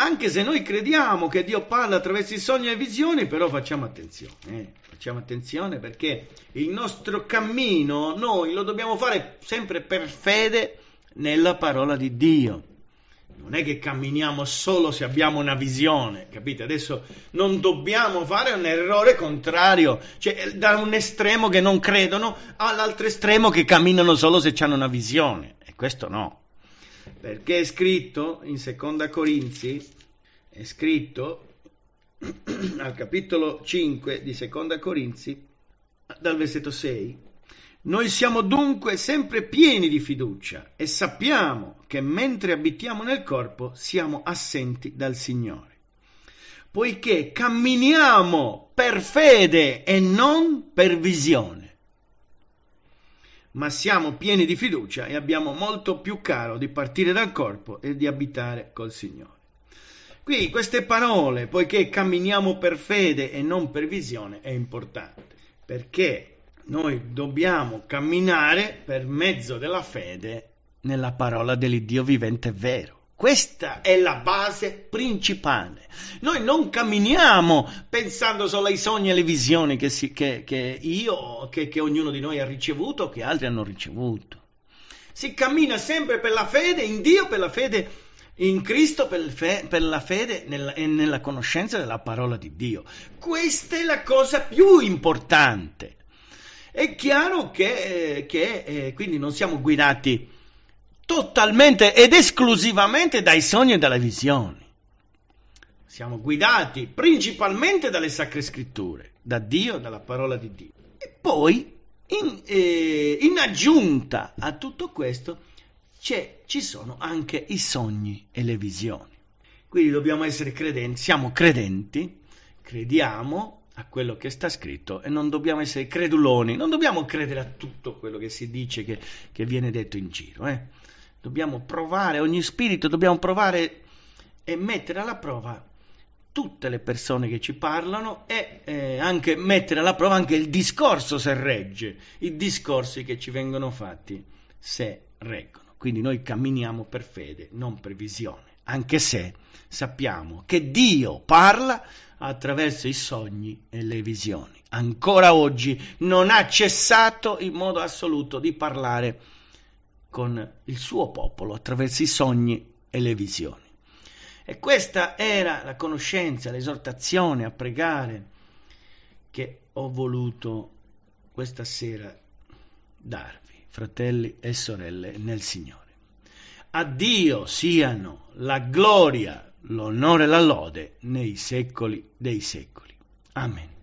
Anche se noi crediamo che Dio parla attraverso i sogni e le visioni, però facciamo attenzione, eh? facciamo attenzione perché il nostro cammino noi lo dobbiamo fare sempre per fede nella parola di Dio. Non è che camminiamo solo se abbiamo una visione, capite? Adesso non dobbiamo fare un errore contrario, cioè da un estremo che non credono all'altro estremo che camminano solo se hanno una visione. E questo no perché è scritto in seconda Corinzi, è scritto al capitolo 5 di seconda Corinzi, dal versetto 6, noi siamo dunque sempre pieni di fiducia e sappiamo che mentre abitiamo nel corpo siamo assenti dal Signore, poiché camminiamo per fede e non per visione. Ma siamo pieni di fiducia e abbiamo molto più caro di partire dal corpo e di abitare col Signore. Qui queste parole, poiché camminiamo per fede e non per visione, è importante, perché noi dobbiamo camminare per mezzo della fede nella parola dell'Iddio vivente e vero. Questa è la base principale. Noi non camminiamo pensando solo ai sogni e alle visioni che, si, che, che io, che, che ognuno di noi ha ricevuto o che altri hanno ricevuto. Si cammina sempre per la fede in Dio, per la fede in Cristo, per, fe, per la fede nella, e nella conoscenza della parola di Dio. Questa è la cosa più importante. È chiaro che, che eh, quindi non siamo guidati totalmente ed esclusivamente dai sogni e dalle visioni. Siamo guidati principalmente dalle sacre scritture, da Dio, dalla parola di Dio. E poi, in, eh, in aggiunta a tutto questo, ci sono anche i sogni e le visioni. Quindi dobbiamo essere credenti, siamo credenti, crediamo a quello che sta scritto e non dobbiamo essere creduloni, non dobbiamo credere a tutto quello che si dice, che, che viene detto in giro. Eh? dobbiamo provare, ogni spirito dobbiamo provare e mettere alla prova tutte le persone che ci parlano e eh, anche mettere alla prova anche il discorso se regge, i discorsi che ci vengono fatti se reggono. Quindi noi camminiamo per fede, non per visione, anche se sappiamo che Dio parla attraverso i sogni e le visioni. Ancora oggi non ha cessato in modo assoluto di parlare con il suo popolo attraverso i sogni e le visioni. E questa era la conoscenza, l'esortazione a pregare che ho voluto questa sera darvi, fratelli e sorelle nel Signore. A Dio siano la gloria, l'onore e la lode nei secoli dei secoli. Amen.